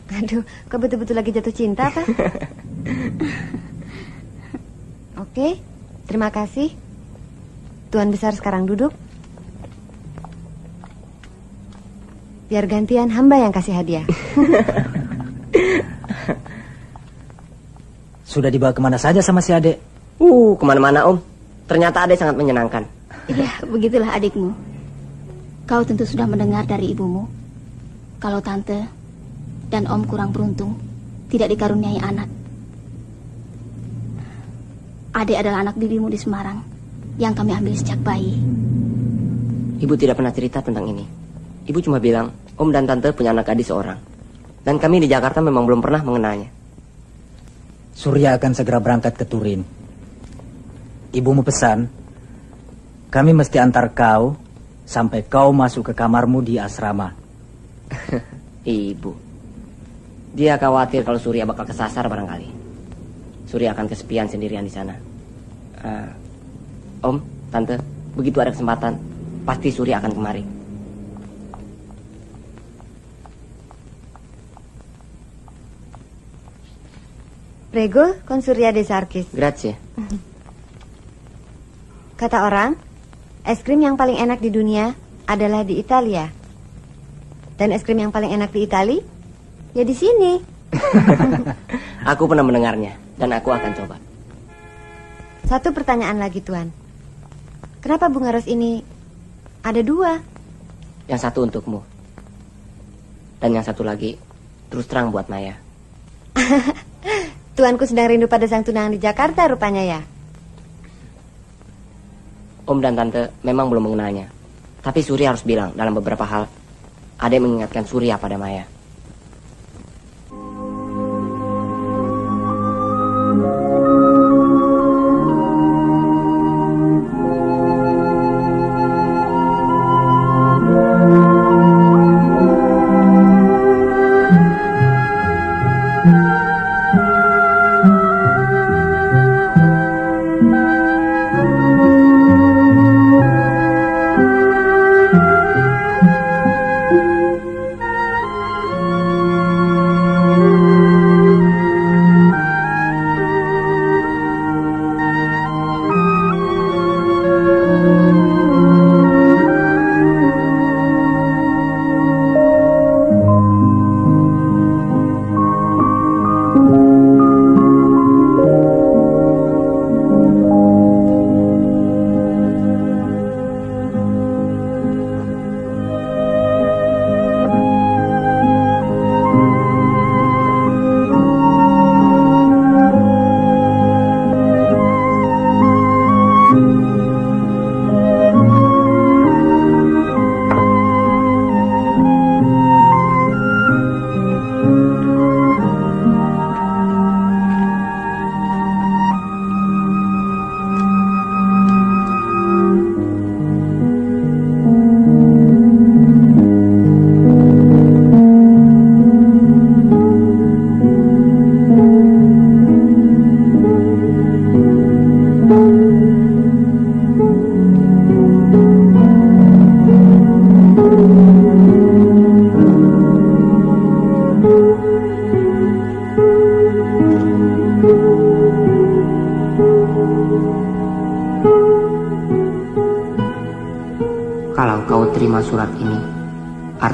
Aduh, kok betul-betul lagi jatuh cinta apa? Oke, terima kasih. Tuan besar sekarang duduk. Biar gantian hamba yang kasih hadiah. Sudah dibawa ke mana saja sama si adek? Uh, ke mana-mana om. Ternyata Ade sangat menyenangkan. Iya, begitulah adikmu. Kau tentu sudah mendengar dari ibumu. Kalau tante dan om kurang beruntung, tidak dikaruniai anak. Ade adalah anak bibimu di Semarang yang kami ambil sejak bayi. Ibu tidak pernah cerita tentang ini. Ibu cuma bilang, om dan tante punya anak gadis seorang. Dan kami di Jakarta memang belum pernah mengenalnya. Surya akan segera berangkat ke Turin. Ibumu pesan, kami mesti antar kau sampai kau masuk ke kamarmu di asrama. Ibu. Dia khawatir kalau Surya bakal kesasar barangkali. Surya akan kesepian sendirian di sana. Ah, om, tante, begitu ada kesempatan, pasti Surya akan kemari. Prego Consuria de Sarkis. Grazie. Kata orang, es krim yang paling enak di dunia adalah di Italia. Dan es krim yang paling enak di Itali ya di sini. Aku pernah mendengarnya dan aku akan coba. Satu pertanyaan lagi, Tuan. Kenapa bunga ros ini ada dua? Yang satu untukmu. Dan yang satu lagi terus terang buat Maya. Tuanku sedang rindu pada sang tunangan di Jakarta rupanya ya. Om dan Tante memang belum mengenalnya. Tapi Surya harus bilang dalam beberapa hal. Ada yang mengingatkan Surya pada Maya.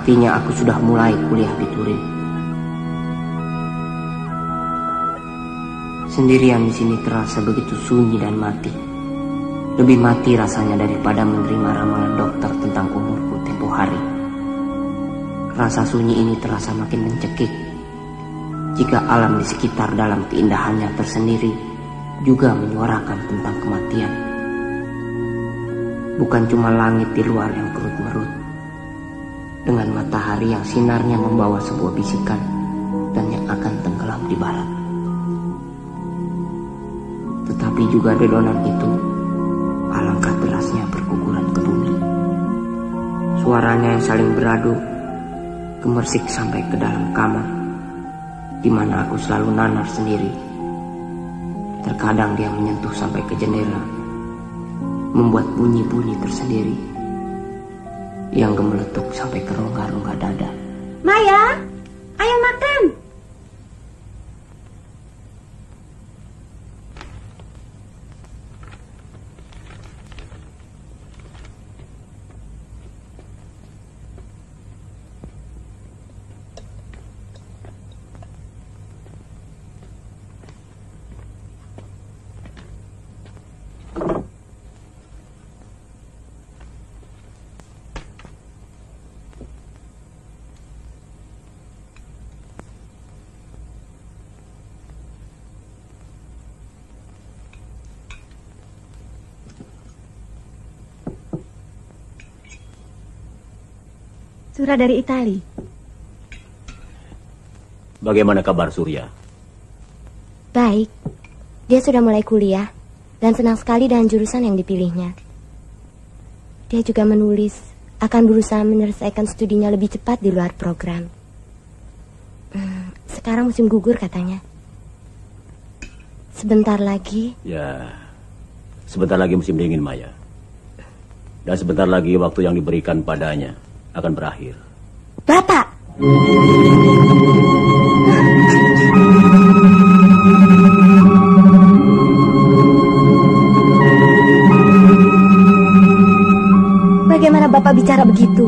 Artinya aku sudah mulai kuliah di Turin. Sendirian di sini terasa begitu sunyi dan mati. Lebih mati rasanya daripada menerima ramalan dokter tentang umurku tempo hari. Rasa sunyi ini terasa makin mencekik. Jika alam di sekitar dalam keindahannya tersendiri juga menyuarakan tentang kematian. Bukan cuma langit di luar yang kerut merut. Dengan matahari yang sinarnya membawa sebuah bisikan dan yang akan tenggelam di barat. Tetapi juga dedonan itu alangkah derasnya berguguran ke bumi. Suaranya yang saling beradu gemersik sampai ke dalam kamar di mana aku selalu nanar sendiri. Terkadang dia menyentuh sampai ke jendela membuat bunyi-bunyi tersendiri yang gemeletuk sampai ke rongga-rongga dada. Maya, ayo makan. Surat dari Itali. Bagaimana kabar Surya? Baik. Dia sudah mulai kuliah dan senang sekali dengan jurusan yang dipilihnya. Dia juga menulis akan berusaha menyelesaikan studinya lebih cepat di luar program. Hmm, Sekarang musim gugur katanya. Sebentar lagi Ya, sebentar lagi musim dingin Maya. Dan sebentar lagi waktu yang diberikan padanya akan berakhir. Bapak! Bagaimana Bapak bicara begitu?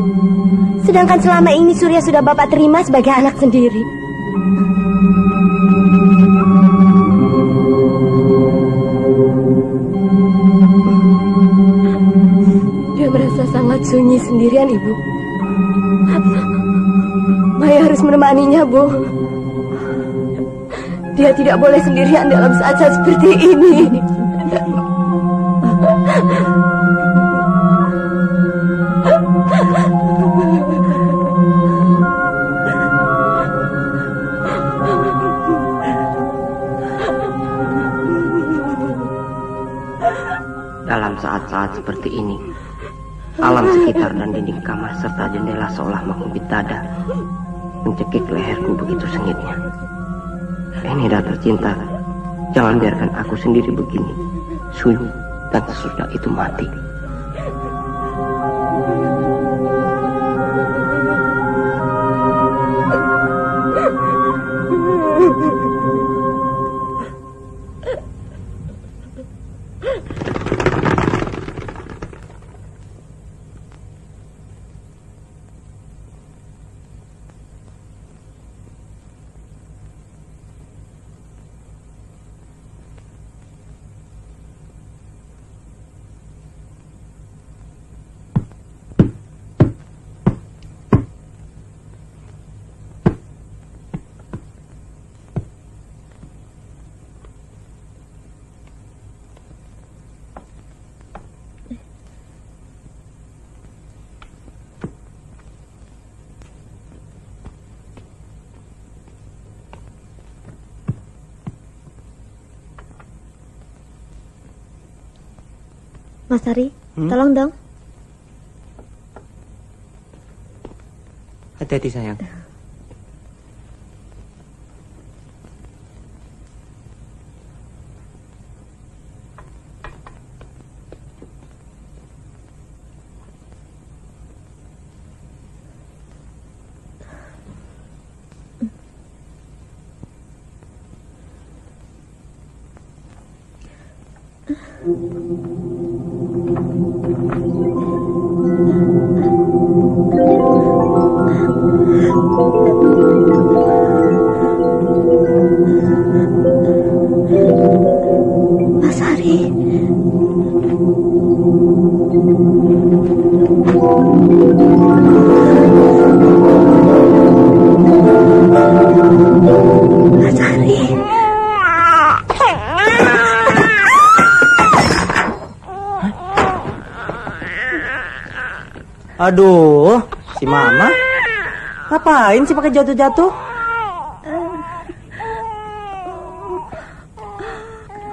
Sedangkan selama ini Surya sudah Bapak terima sebagai anak sendiri. Dia merasa sangat sunyi sendirian, Ibu. Saya harus menemaninya, Bu. Dia tidak boleh sendirian dalam saat-saat seperti ini. Dalam saat-saat seperti ini, alam sekitar dan dinding kamar serta jendela seolah menghubit dada mencekik leherku begitu sengitnya. Enida tercinta, jangan biarkan aku sendiri begini, sunyi dan sesudah itu mati. Mas Ari, Hmm? tolong dong. Hati-hati sayang. Ngapain sih pakai jatuh-jatuh?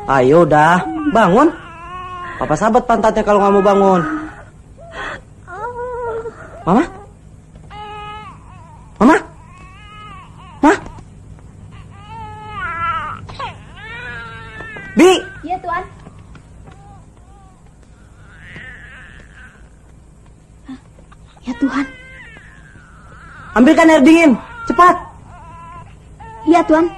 Ayo dah, bangun. Papa sahabat pantatnya kalau nggak mau bangun. Mama? Mama? Ma? Bi! Iya, Tuan. Ya Tuhan. Ambilkan air dingin, cepat. Iya Tuhan.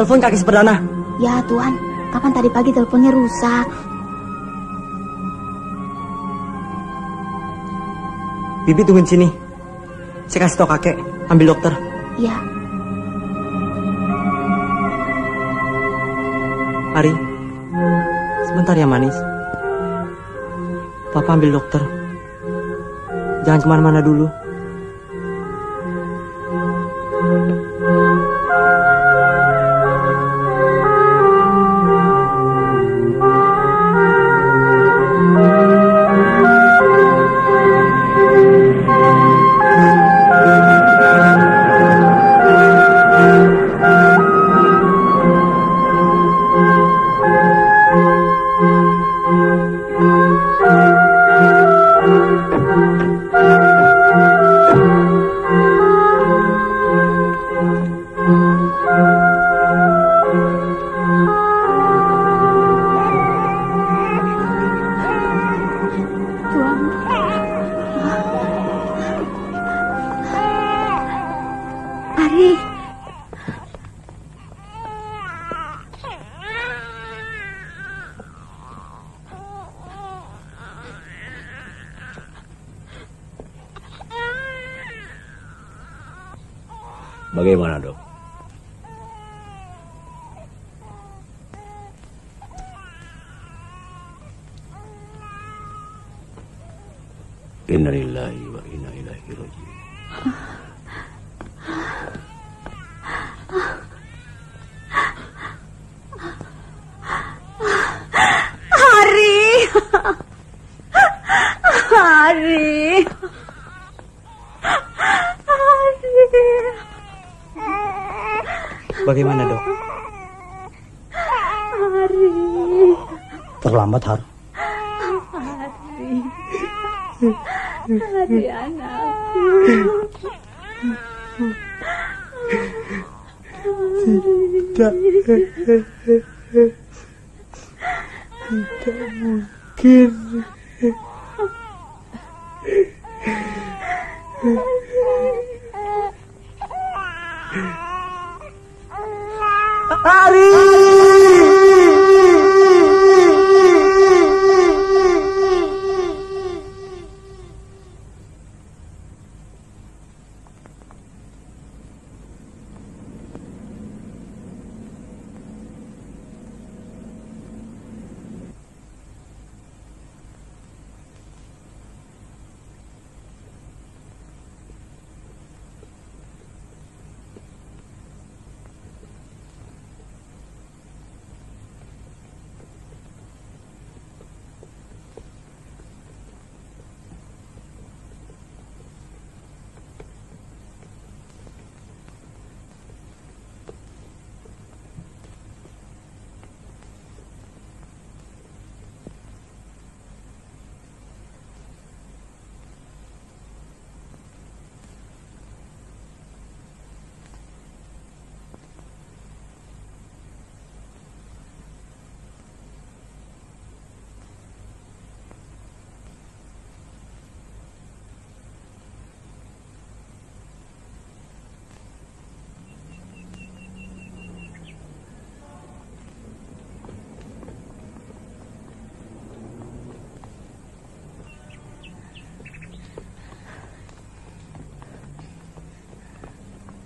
Telepon kaki seperdana. Ya Tuhan, kapan tadi pagi teleponnya rusak? Bibi tungguin sini. Saya kasih tau kakek, ambil dokter. Ya, Ari, sebentar ya manis. Papa ambil dokter. Jangan ke mana-mana dulu.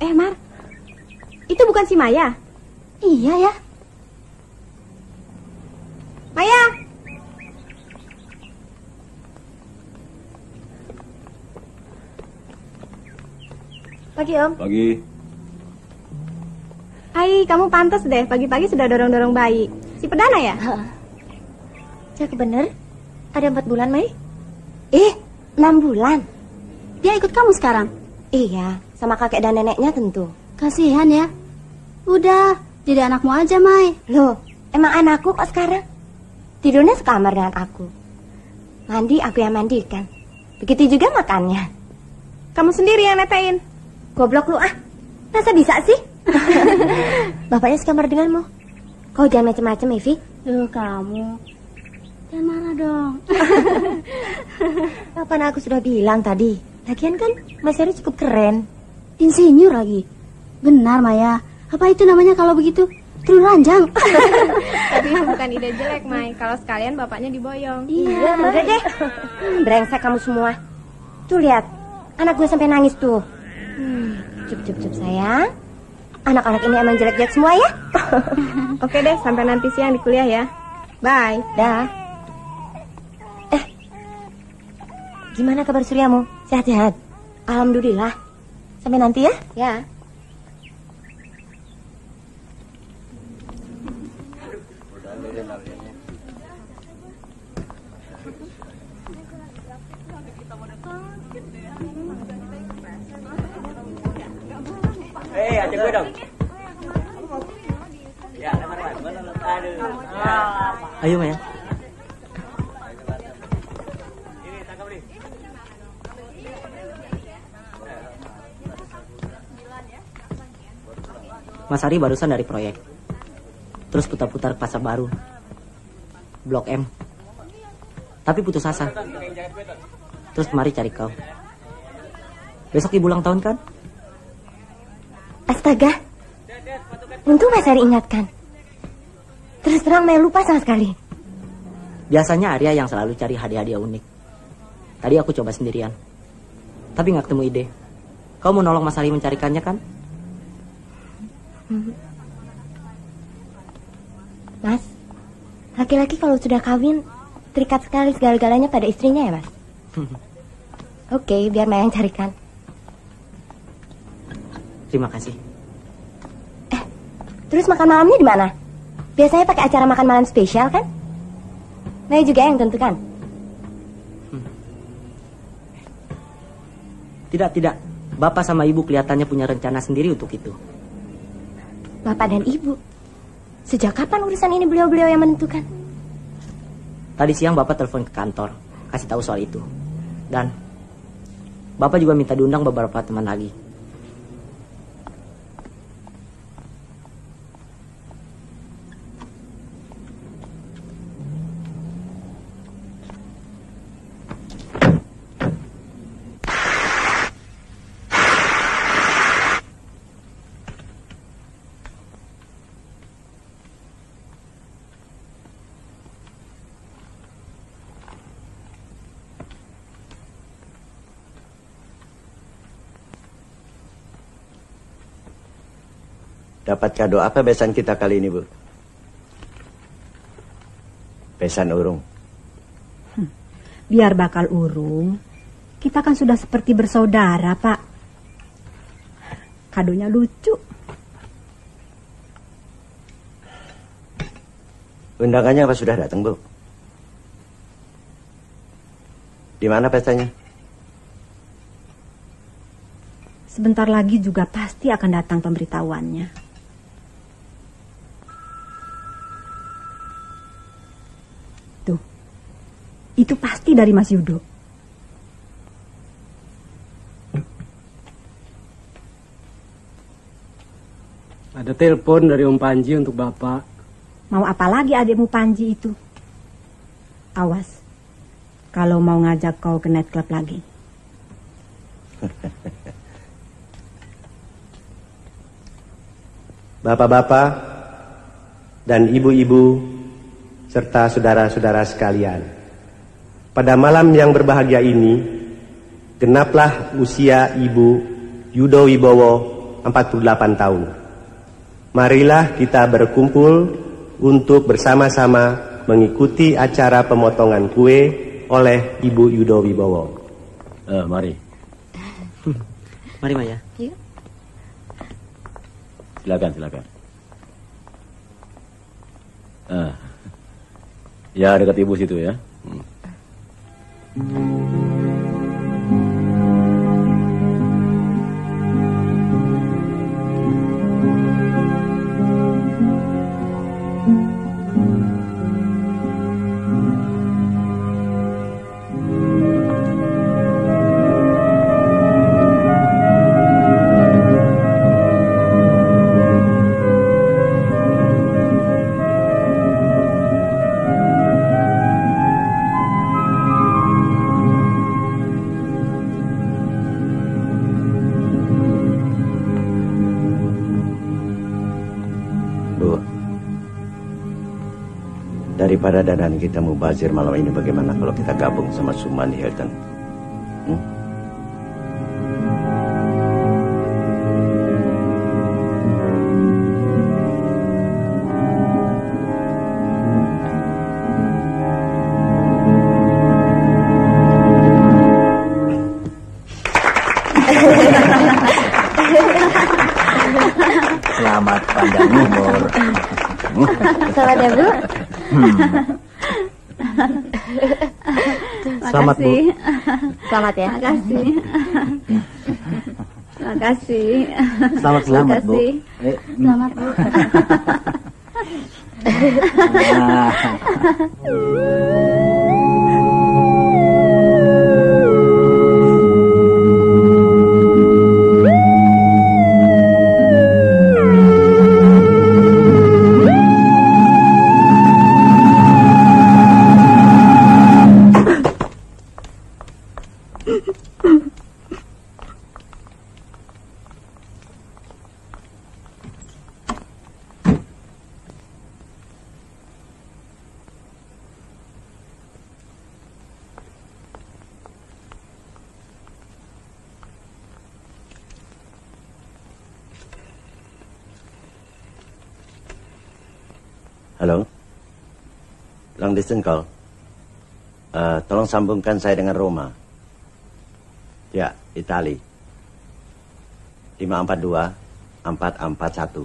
Eh, Mar. Itu bukan si Maya? Iya ya. Maya! Pagi, Om. Pagi. Hai, kamu pantas deh. Pagi-pagi sudah dorong-dorong bayi. Si Perdana ya? Cakep bener. Ada empat bulan, Mai. Eh, enam bulan. Dia ikut kamu sekarang? Iya, sama kakek dan neneknya tentu. Kasihan ya. Udah, jadi anakmu aja, Mai. Loh, emang anakku kok sekarang? Tidurnya sekamar dengan aku. Mandi aku yang mandikan. Begitu juga makannya. Kamu sendiri yang netain. Goblok lu ah. Masa bisa sih? Bapaknya sekamar denganmu. Kau jangan macam-macam, Evi. Duh, kamu. Jangan marah dong. Kapan aku sudah bilang tadi? Lagian kan Mas Heri cukup keren. Insinyur lagi. Benar, Maya. Apa itu namanya kalau begitu? Terus ranjang. Tapi bukan ide jelek, Mai. Kalau sekalian bapaknya diboyong. Iya, udah deh. Brengsek kamu semua. Tuh lihat, anak gue sampai nangis tuh. Hmm, cup cup cup sayang. Anak-anak ini emang jelek-jelek semua ya? Oke deh, sampai nanti siang di kuliah ya. Bye. Dah. Eh, gimana kabar Suryamu? Sehat-sehat? Alhamdulillah. Sampai nanti ya? Ya. Eh, ajak gue dong. Ya. Ayo Maya. Mas Ari barusan dari proyek. Terus putar-putar ke pasar baru. Blok M. Tapi putus asa. Terus kemari cari kau. Besok ibu ulang tahun kan? Astaga. Untung Mas Hari ingatkan. Terus terang Maya lupa sama sekali. Biasanya Arya yang selalu cari hadiah-hadiah unik. Tadi aku coba sendirian. Tapi nggak ketemu ide. Kau mau nolong Mas Ari mencarikannya kan? Mas, laki-laki kalau sudah kawin terikat sekali segala-galanya pada istrinya ya, Mas? Oke, biar Maya yang carikan. Terima kasih. Terus makan malamnya di mana? Biasanya pakai acara makan malam spesial kan? Maya juga yang tentukan. Tidak, tidak. Bapak sama ibu kelihatannya punya rencana sendiri untuk itu. Bapak dan Ibu. Sejak kapan urusan ini beliau-beliau yang menentukan? Tadi siang Bapak telepon ke kantor, kasih tahu soal itu. Dan Bapak juga minta diundang beberapa teman lagi. Dapat kado apa besan kita kali ini, Bu? Besan urung. Biar bakal urung. Kita kan sudah seperti bersaudara, Pak. Kadonya lucu. Undangannya apa sudah datang, Bu? Di mana pestanya? Sebentar lagi juga pasti akan datang pemberitahuannya. Dari Mas Yudo. Ada telepon dari Om Panji untuk Bapak. Mau apa lagi adikmu Panji itu? Awas, kalau mau ngajak kau ke night club lagi. Bapak-bapak dan ibu-ibu serta saudara-saudara sekalian. Pada malam yang berbahagia ini, genaplah usia Ibu Yudo Wibowo 48 tahun. Marilah kita berkumpul untuk bersama-sama mengikuti acara pemotongan kue oleh Ibu Yudo Wibowo. Eh, mari. Mari Maya. Yuk. Silakan, silakan. Ah. Ya, dekat ibu situ ya. Hmm. Bu, daripada dandan kita mubazir malam ini bagaimana kalau kita gabung sama Suman Hilton? Makasih. Selamat, selamat, Bu. Eh, Selamat, Bu. Nah. Sambungkan saya dengan Roma. Ya, Itali. 542 441.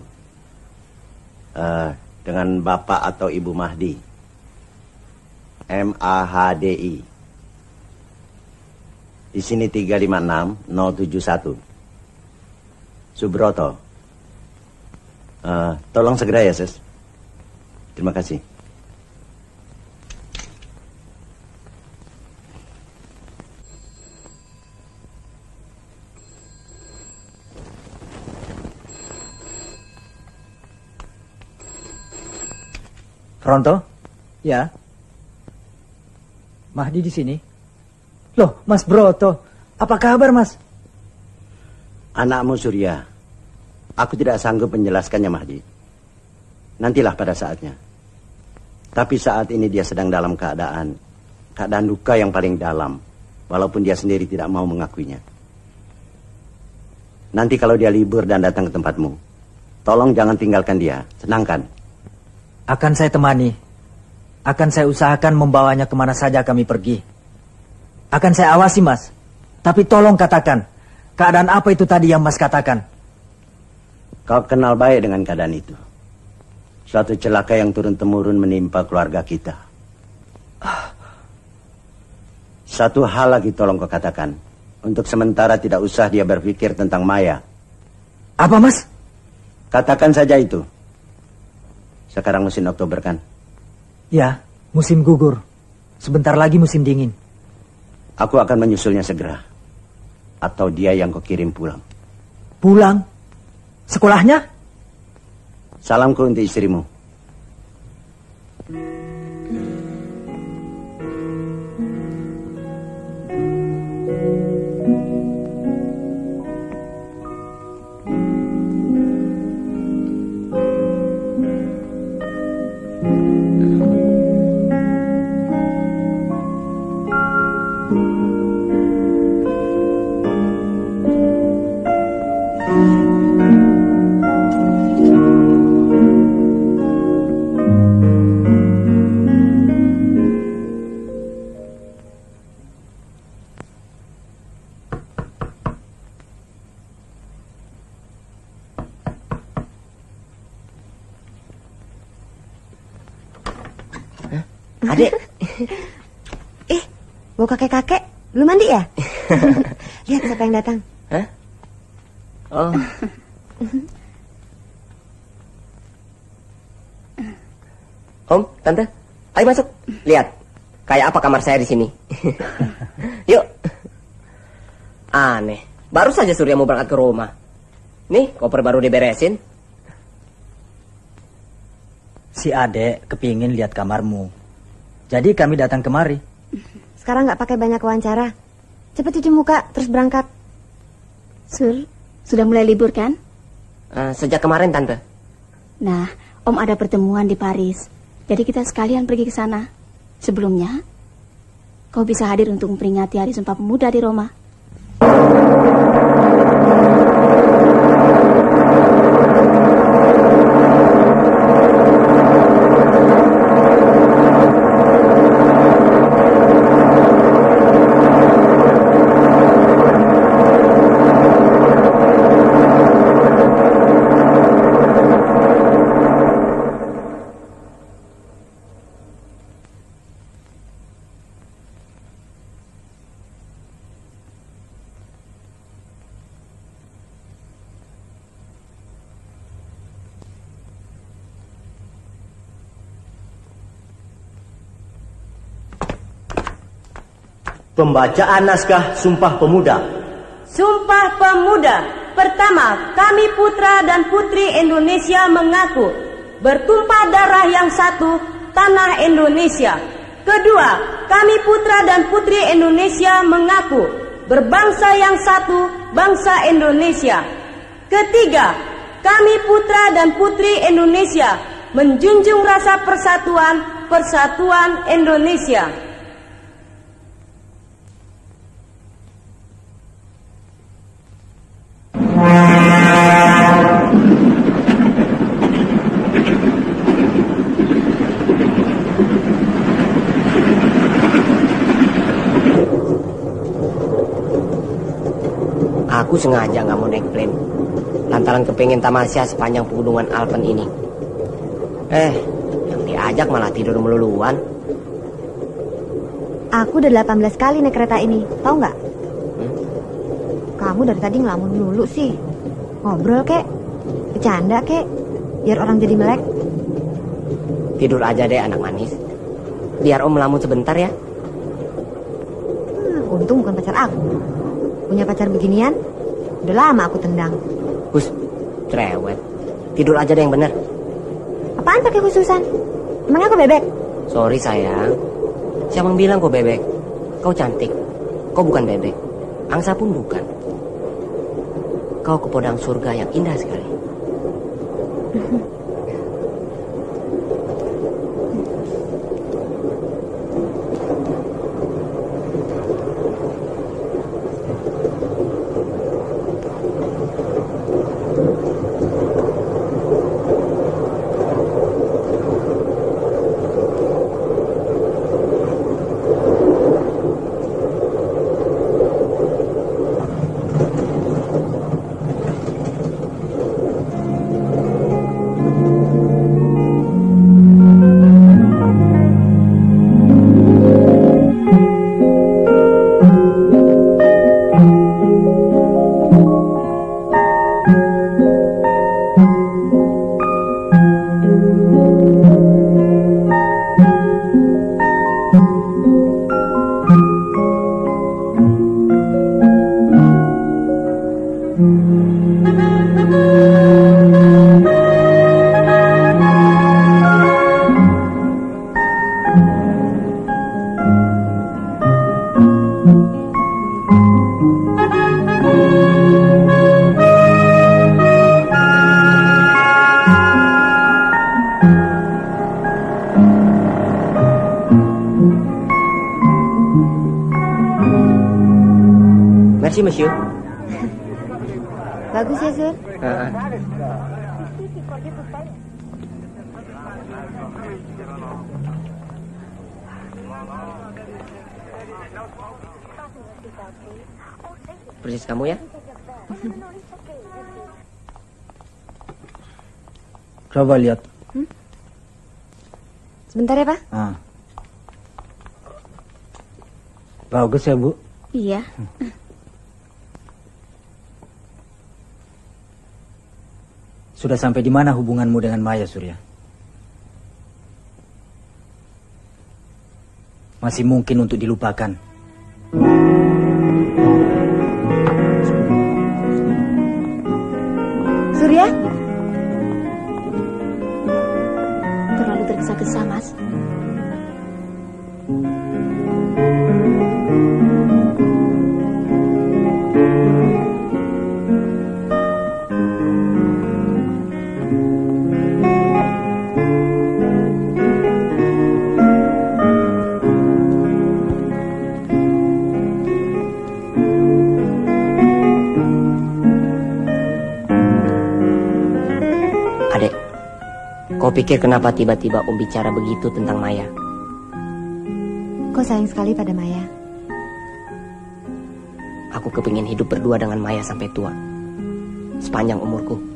Eh, dengan Bapak atau Ibu Mahdi. M A H D I. Di sini 356 071. Subroto. Eh, tolong segera ya, Ses. Terima kasih. Pronto? Ya. Mahdi di sini. Loh, Mas Broto. Apa kabar, Mas? Anakmu Surya. Aku tidak sanggup menjelaskannya, Mahdi. Nantilah pada saatnya. Tapi saat ini dia sedang dalam keadaan keadaan duka yang paling dalam, walaupun dia sendiri tidak mau mengakuinya. Nanti kalau dia libur dan datang ke tempatmu, tolong jangan tinggalkan dia, senangkan. Akan saya temani. Akan saya usahakan membawanya ke mana saja kami pergi. Akan saya awasi, Mas. Tapi tolong katakan, keadaan apa itu tadi yang Mas katakan? Kau kenal baik dengan keadaan itu. Suatu celaka yang turun-temurun menimpa keluarga kita. Satu hal lagi tolong kau katakan. Untuk sementara tidak usah dia berpikir tentang Maya. Apa, Mas? Katakan saja itu. Sekarang musim Oktober kan? Ya, musim gugur. Sebentar lagi musim dingin. Aku akan menyusulnya segera. Atau dia yang kau kirim pulang. Pulang? Sekolahnya? Salamku untuk istrimu. Mau kakek-kakek? Belum mandi ya? Lihat siapa yang datang. Hah? Oh. Om, tante, ayo masuk. Lihat, kayak apa kamar saya di sini. Yuk. Aneh, baru saja Surya mau berangkat ke rumah. Nih, koper baru diberesin. Si Ade kepingin lihat kamarmu. Jadi kami datang kemari. Sekarang nggak pakai banyak wawancara. Cepet cuci muka, terus berangkat. Sur, sudah mulai libur kan? Eh, sejak kemarin, tante. Nah, Om ada pertemuan di Paris. Jadi kita sekalian pergi ke sana. Sebelumnya, kau bisa hadir untuk memperingati Hari Sumpah Pemuda di Roma. Pembacaan naskah Sumpah Pemuda. Sumpah Pemuda. Pertama, kami putra dan putri Indonesia mengaku bertumpah darah yang satu, tanah Indonesia. Kedua, kami putra dan putri Indonesia mengaku berbangsa yang satu, bangsa Indonesia. Ketiga, kami putra dan putri Indonesia menjunjung rasa persatuan, persatuan Indonesia. Sengaja nggak mau naik plane. Lantaran kepengen tamasya sepanjang pegunungan Alpen ini. Eh, yang diajak malah tidur meluluan. Aku udah 18 kali naik kereta ini, tau nggak? Kamu dari tadi ngelamun dulu sih. Ngobrol kek, bercanda kek, biar orang jadi melek. Tidur aja deh anak manis. Biar om melamun sebentar ya. Hmm, untung bukan pacar aku. Punya pacar beginian, udah lama aku tendang. Hus, cerewet. Tidur aja deh yang bener. Apaan pakai khususan? Emangnya aku bebek? Sorry sayang. Siapa yang bilang kau bebek? Kau cantik. Kau bukan bebek. Angsa pun bukan. Kau kepodang surga yang indah sekali. kamu ya? Coba lihat. Sebentar ya, Pak. Ah. Bagus ya, Bu. Iya. Sudah sampai di mana hubunganmu dengan Maya, Surya? Masih mungkin untuk dilupakan. Surya? Pikir kenapa tiba-tiba Om bicara begitu tentang Maya? Kau sayang sekali pada Maya. Aku kepingin hidup berdua dengan Maya sampai tua. Sepanjang umurku.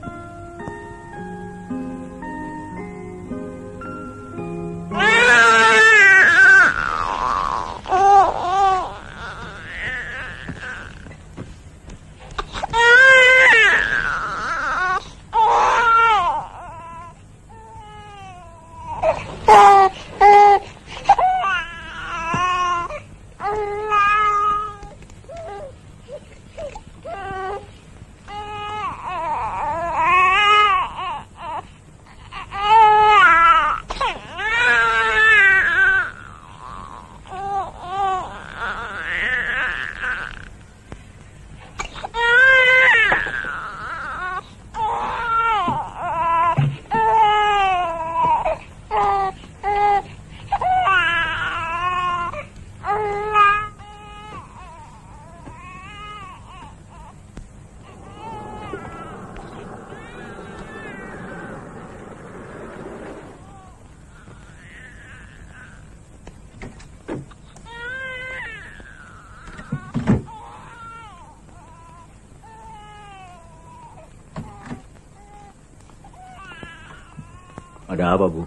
Ada apa, Bu?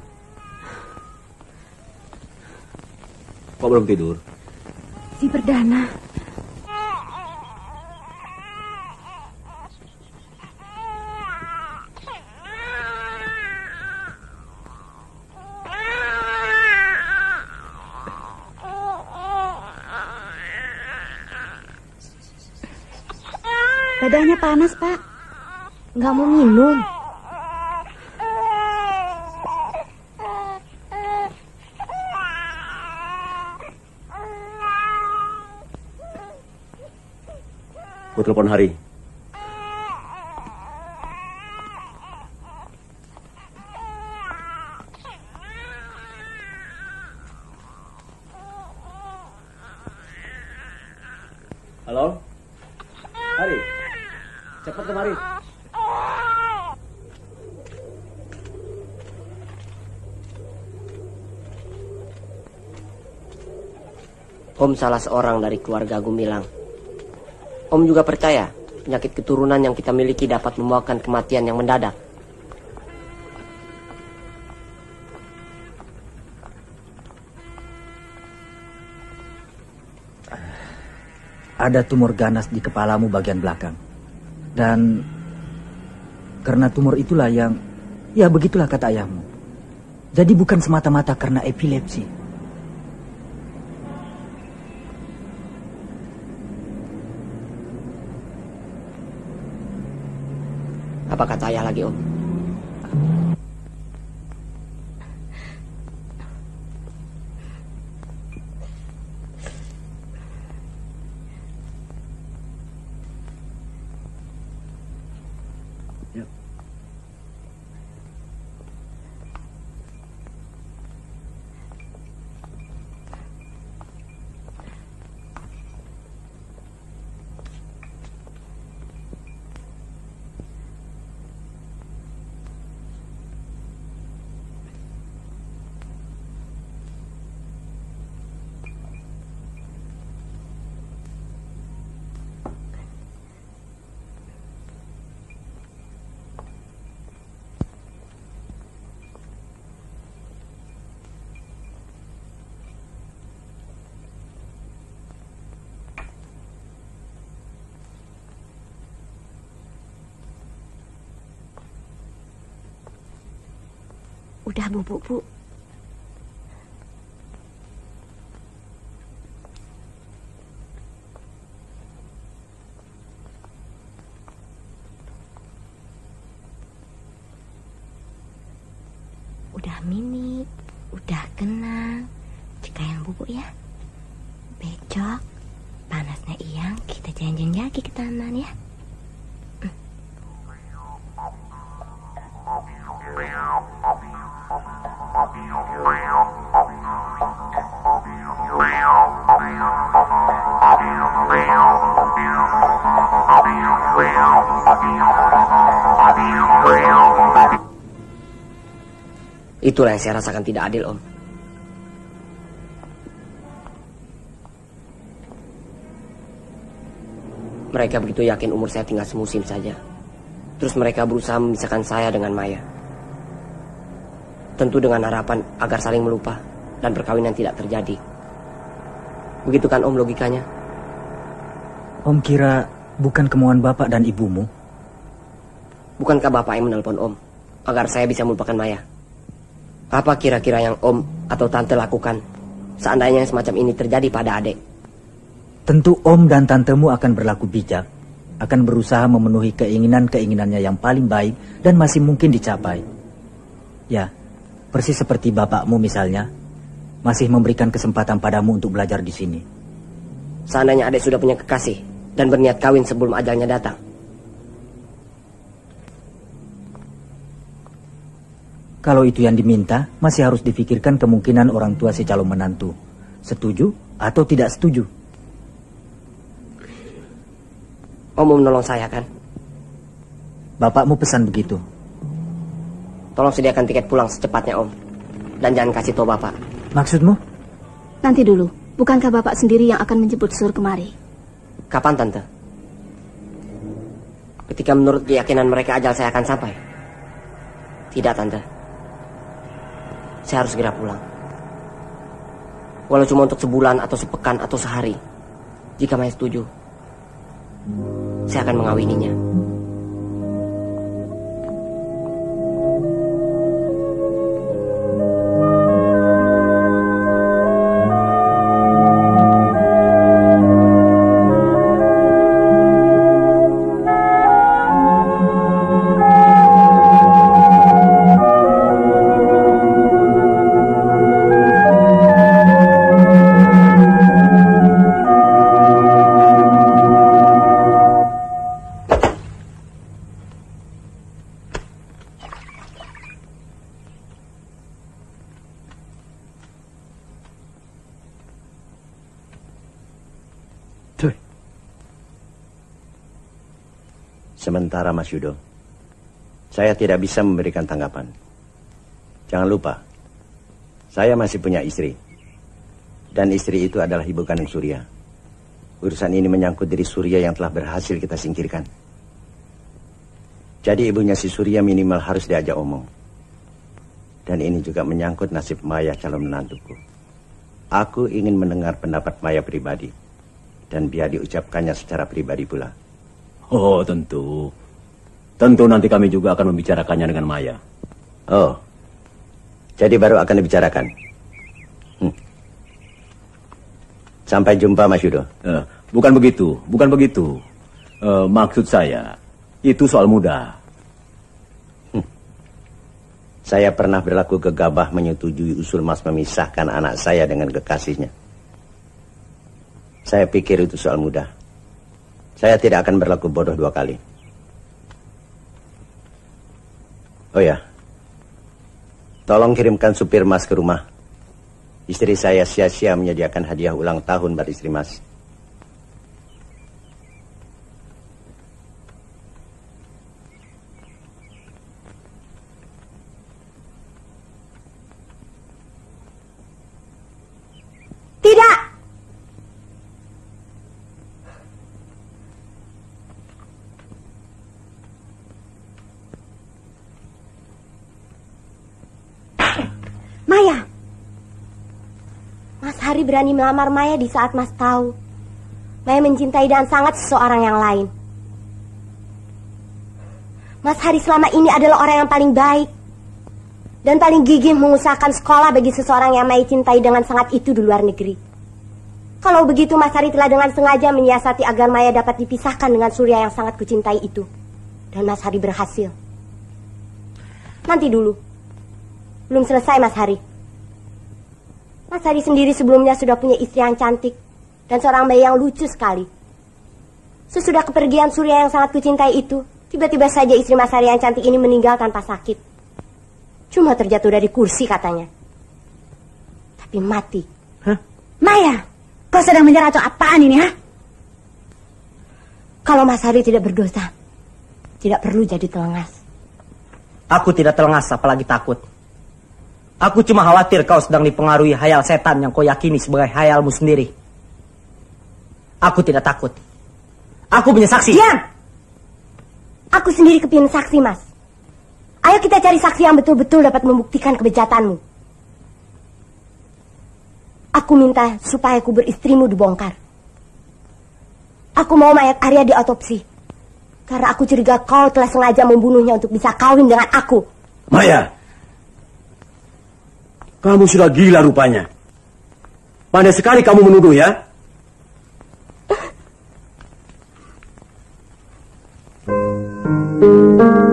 Kok belum tidur? Si Perdana. Dadanya panas, Pak. Nggak mau minum. Telepon Hari. Halo? Hari, cepat kemari. Om salah seorang dari keluarga Gumilang. Om juga percaya penyakit keturunan yang kita miliki dapat membawakan kematian yang mendadak. Ada tumor ganas di kepalamu bagian belakang. Dan karena tumor itulah yang, ya begitulah kata ayahmu. Jadi bukan semata-mata karena epilepsi. Apa kata ayah lagi, Om? Udah bubuk, Bu. Udah mini, udah kena. Jika yang bubuk ya. Becok, panasnya iyang, kita janjian lagi ke taman ya. Itulah yang saya rasakan tidak adil, Om. Mereka begitu yakin umur saya tinggal semusim saja. Terus mereka berusaha memisahkan saya dengan Maya. Tentu dengan harapan agar saling melupa dan perkawinan tidak terjadi. Begitu kan Om logikanya? Om kira bukan kemauan bapak dan ibumu? Bukankah Bapak yang menelpon Om agar saya bisa melupakan Maya? Apa kira-kira yang Om atau Tante lakukan seandainya yang semacam ini terjadi pada adik? Tentu Om dan Tantemu akan berlaku bijak, akan berusaha memenuhi keinginan-keinginannya yang paling baik dan masih mungkin dicapai. Ya, persis seperti bapakmu misalnya, masih memberikan kesempatan padamu untuk belajar di sini. Seandainya adik sudah punya kekasih dan berniat kawin sebelum ajalnya datang. Kalau itu yang diminta, masih harus difikirkan kemungkinan orang tua si calon menantu. Setuju atau tidak setuju? Om mau menolong saya kan? Bapakmu pesan begitu. Tolong sediakan tiket pulang secepatnya Om. Dan jangan kasih tahu Bapak. Maksudmu? Nanti dulu, bukankah Bapak sendiri yang akan menjemput Sur kemari? Kapan Tante? Ketika menurut keyakinan mereka ajal saya akan sampai. Tidak Tante. Saya harus segera pulang. Walau cuma untuk sebulan atau sepekan atau sehari. Jika Maya setuju, saya akan mengawininya. Mas Yudo, saya tidak bisa memberikan tanggapan. Jangan lupa, saya masih punya istri. Dan istri itu adalah ibu kandung Surya. Urusan ini menyangkut diri Surya yang telah berhasil kita singkirkan. Jadi ibunya si Surya minimal harus diajak omong. Dan ini juga menyangkut nasib Maya calon menantuku. Aku ingin mendengar pendapat Maya pribadi. Dan biar diucapkannya secara pribadi pula. Oh, tentu. Tentu nanti kami juga akan membicarakannya dengan Maya. Oh, jadi baru akan dibicarakan. Hmm. Sampai jumpa, Mas Yudo. Eh, bukan begitu, bukan begitu. Eh, maksud saya, itu soal mudah. Hmm. Saya pernah berlaku gegabah menyetujui usul Mas memisahkan anak saya dengan kekasihnya. Saya pikir itu soal mudah. Saya tidak akan berlaku bodoh dua kali. Oh ya, tolong kirimkan supir Mas ke rumah. Istri saya sia-sia menyediakan hadiah ulang tahun buat istri Mas. Tidak! Maya! Mas Hari berani melamar Maya di saat Mas tahu. Maya mencintai dan sangat seseorang yang lain. Mas Hari selama ini adalah orang yang paling baik. Dan paling gigih mengusahakan sekolah bagi seseorang yang Maya cintai dengan sangat itu di luar negeri. Kalau begitu Mas Hari telah dengan sengaja menyiasati agar Maya dapat dipisahkan dengan Surya yang sangat kucintai itu. Dan Mas Hari berhasil. Nanti dulu. Belum selesai Mas Hari. Mas Hari sendiri sebelumnya sudah punya istri yang cantik dan seorang bayi yang lucu sekali. Sesudah kepergian Surya yang sangat kucintai itu, tiba-tiba saja istri Mas Hari yang cantik ini meninggal tanpa sakit. Cuma terjatuh dari kursi katanya. Tapi mati. Hah? Maya, kau sedang menyeracau apaan ini, ha? Kalau Mas Hari tidak berdosa, tidak perlu jadi telengas. Aku tidak telengas apalagi takut. Aku cuma khawatir kau sedang dipengaruhi hayal setan yang kau yakini sebagai hayalmu sendiri. Aku tidak takut. Aku punya saksi. Diam! Aku sendiri kepingin saksi, Mas. Ayo kita cari saksi yang betul-betul dapat membuktikan kebejatanmu. Aku minta supaya kubur istrimu dibongkar. Aku mau mayat Arya diotopsi. Karena aku curiga kau telah sengaja membunuhnya untuk bisa kawin dengan aku. Maya, kamu sudah gila rupanya. Pandai sekali kamu menuduh ya. Thank you.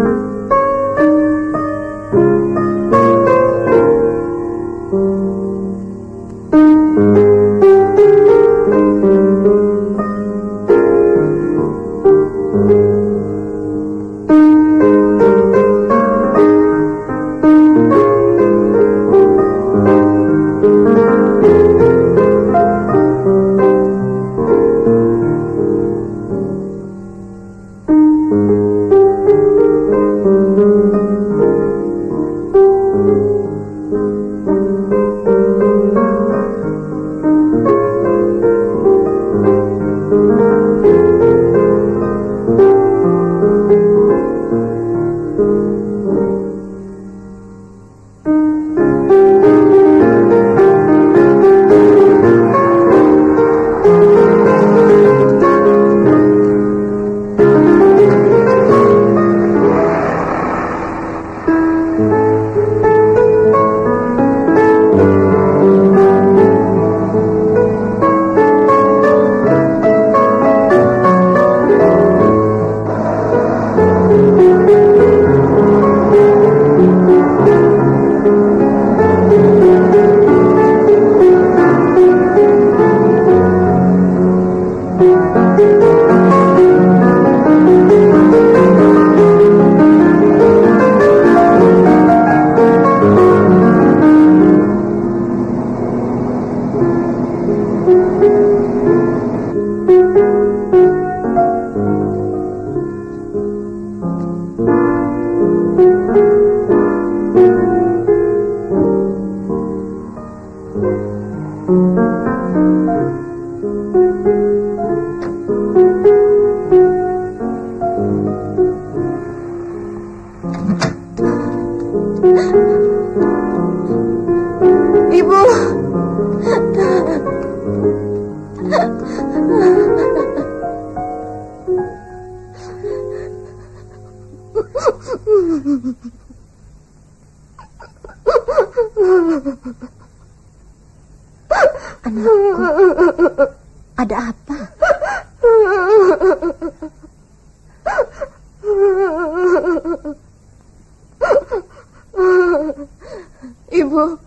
Ibu,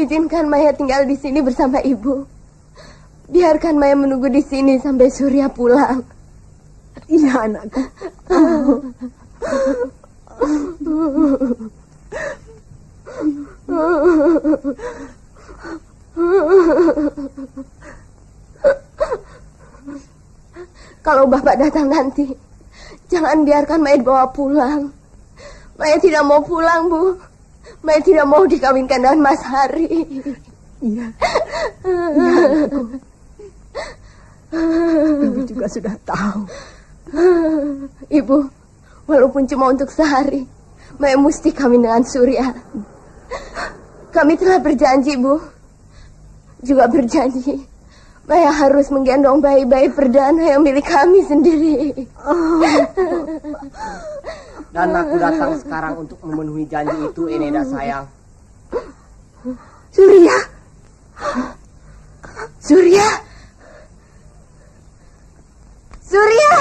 izinkan Maya tinggal di sini bersama ibu. Biarkan Maya menunggu di sini sampai Surya pulang. Iya anakku. Kalau bapak datang nanti, jangan biarkan Maya dibawa pulang. Maya tidak mau pulang, Bu. Maya tidak mau dikawinkan dengan Mas Hari. Iya. Iya anakku. Ibu juga sudah tahu. Ibu, walaupun cuma untuk sehari, Maya mesti kawin dengan Surya. Kami telah berjanji, Bu. Juga berjanji. Maya harus menggendong bayi-bayi perdana yang milik kami sendiri. Dan aku datang sekarang untuk memenuhi janji itu, Eneda sayang. Surya. Surya. Surya.